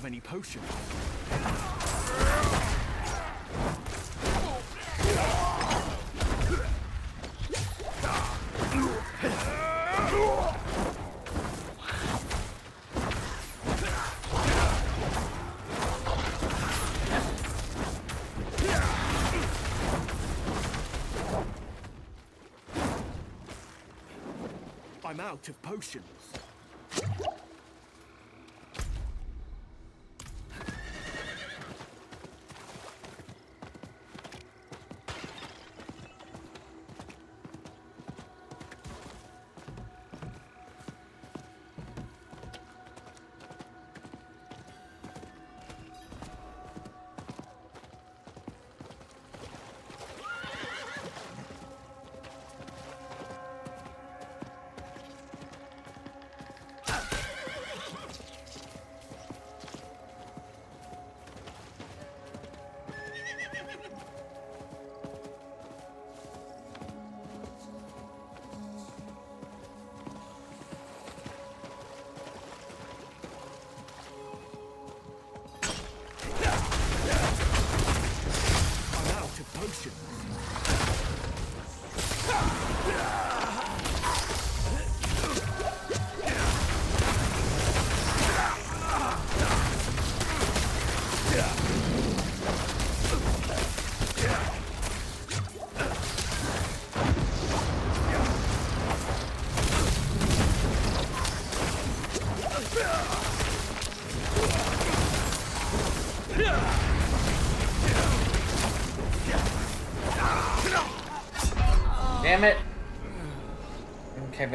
Have any potion. I'm out of potions.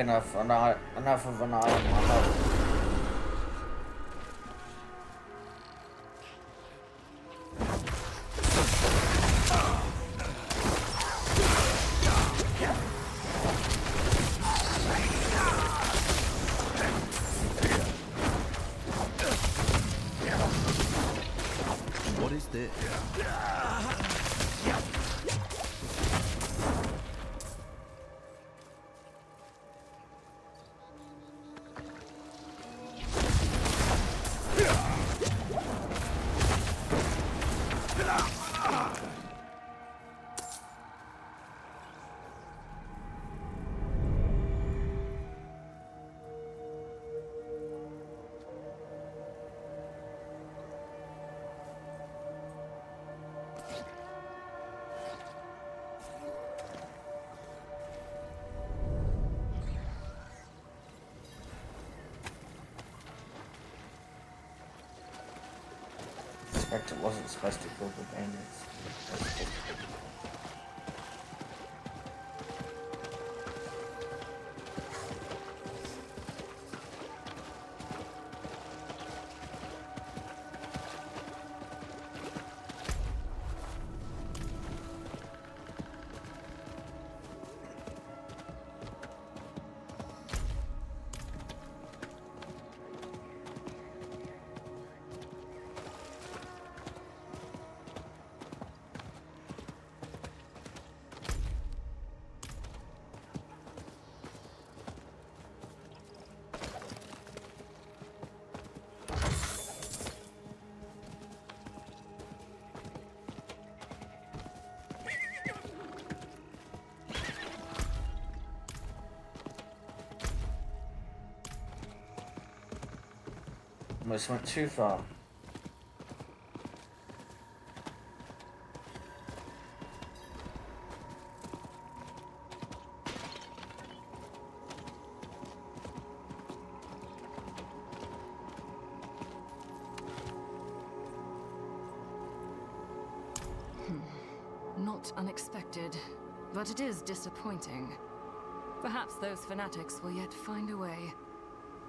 Enough, enough, enough of an eye on. It wasn't supposed to kill the bandits. Almost went too far. Hmm. Not unexpected, but it is disappointing. Perhaps those fanatics will yet find a way.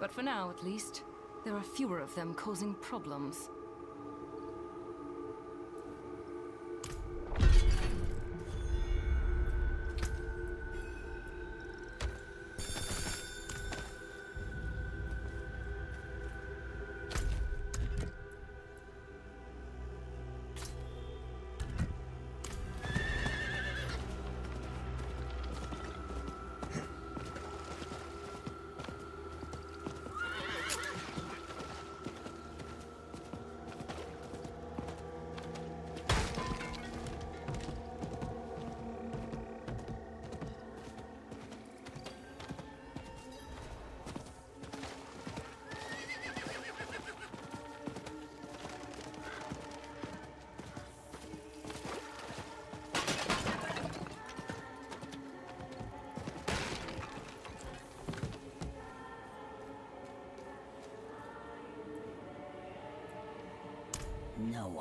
But for now, at least, there are fewer of them causing problems.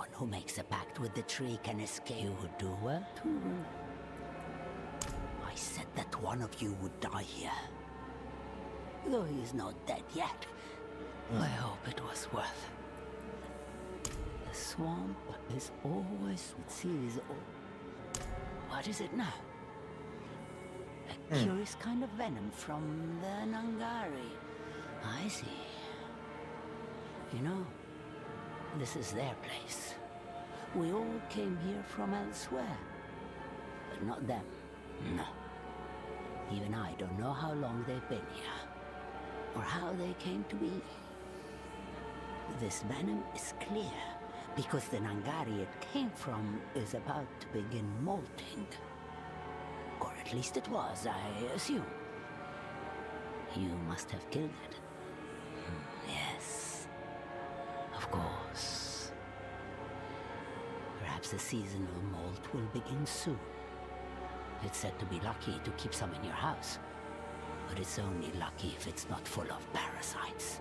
One who makes a pact with the tree can escape. You would do well to... I said that one of you would die here. Though he is not dead yet. I hope it was worth. it. The swamp is always with series. What is it now? A Hmm. curious kind of venom from the Nangari. I see. You know, this is their place. We all came here from elsewhere. But not them. No. Even I don't know how long they've been here. Or how they came to be. This venom is clear. Because the Nangari it came from is about to begin molting. Or at least it was, I assume. You must have killed it. Perhaps the seasonal molt will begin soon. It's said to be lucky to keep some in your house. But it's only lucky if it's not full of parasites.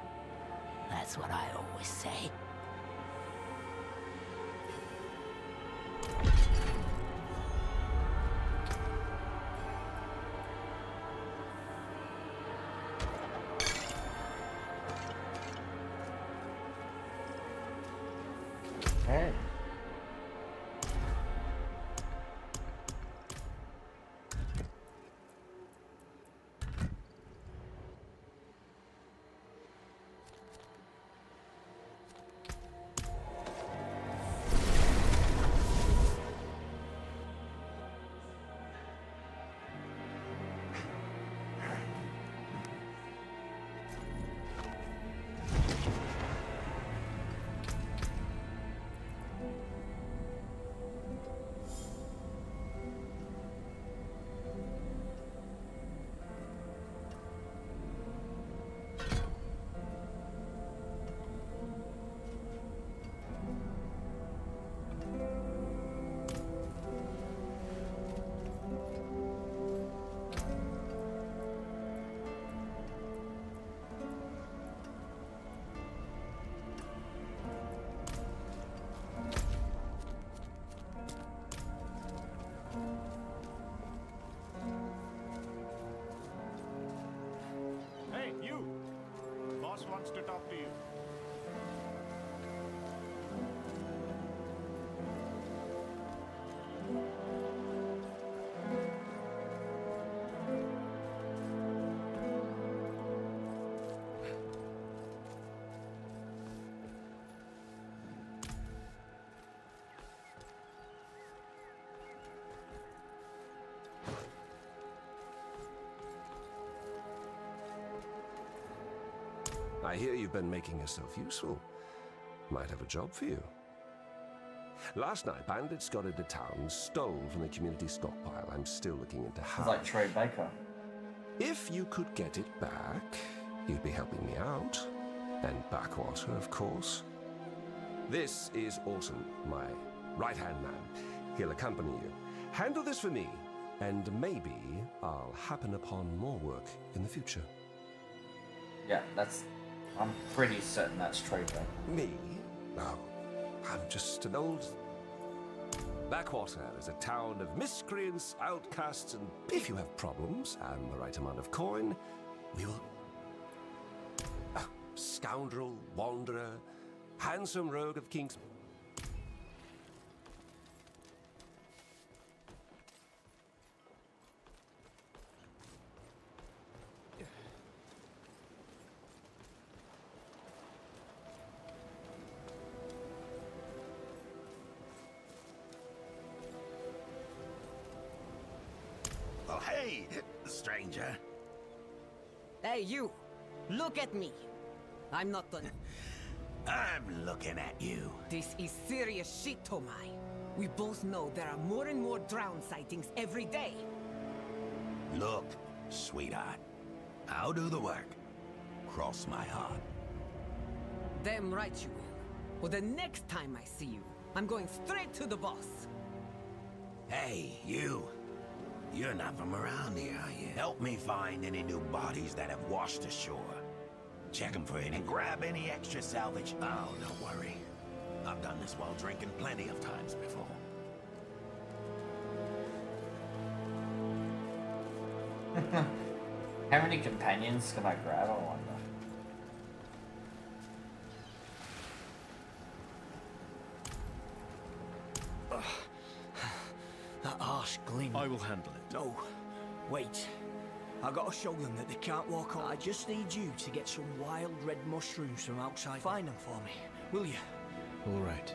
That's what I always say. Boss wants to talk to you. I hear you've been making yourself useful. Might have a job for you. Last night, bandits got into town and stole from the community stockpile. I'm still looking into how. Like Trey Baker. If you could get it back, you'd be helping me out. And Backwater, of course. This is Orson, my right hand man. He'll accompany you. Handle this for me, and maybe I'll happen upon more work in the future. Yeah, that's. I'm pretty certain that's Baker. Me? No. I'm just an old. Backwater is a town of miscreants, outcasts, and if you have problems and the right amount of coin, we will. Ah, scoundrel, wanderer, handsome rogue of King's. Look at me! I'm not done. I'm looking at you. This is serious shit, Tomai. We both know there are more and more drown sightings every day. Look, sweetheart. I'll do the work. Cross my heart. Damn right you will. Well, the next time I see you, I'm going straight to the boss. Hey, you. You're not from around here, are you? Help me find any new bodies that have washed ashore. Check them for any. And grab any extra salvage. Oh, don't worry. I've done this while drinking plenty of times before. How many companions can I grab? I wonder. That harsh gleam. I will handle it. No, wait. I gotta show them that they can't walk on. I just need you to get some wild red mushrooms from outside. Find them for me, will you? All right.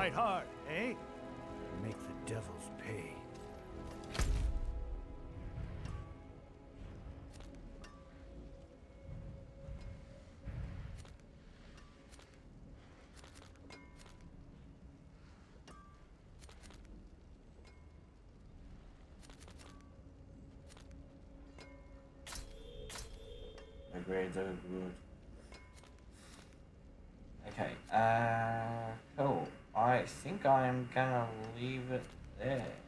Fight hard, eh? Make the devils pay. Grades are good. Think I'm gonna leave it there.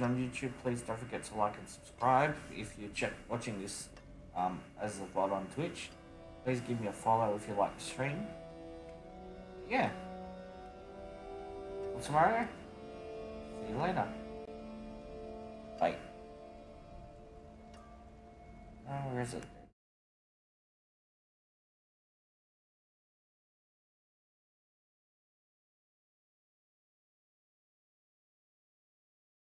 Watching on YouTube, please don't forget to like and subscribe. If you're watching this um, as a VOD on Twitch, please give me a follow if you like the stream. Yeah. Till tomorrow. See you later. Bye. Oh, where is it?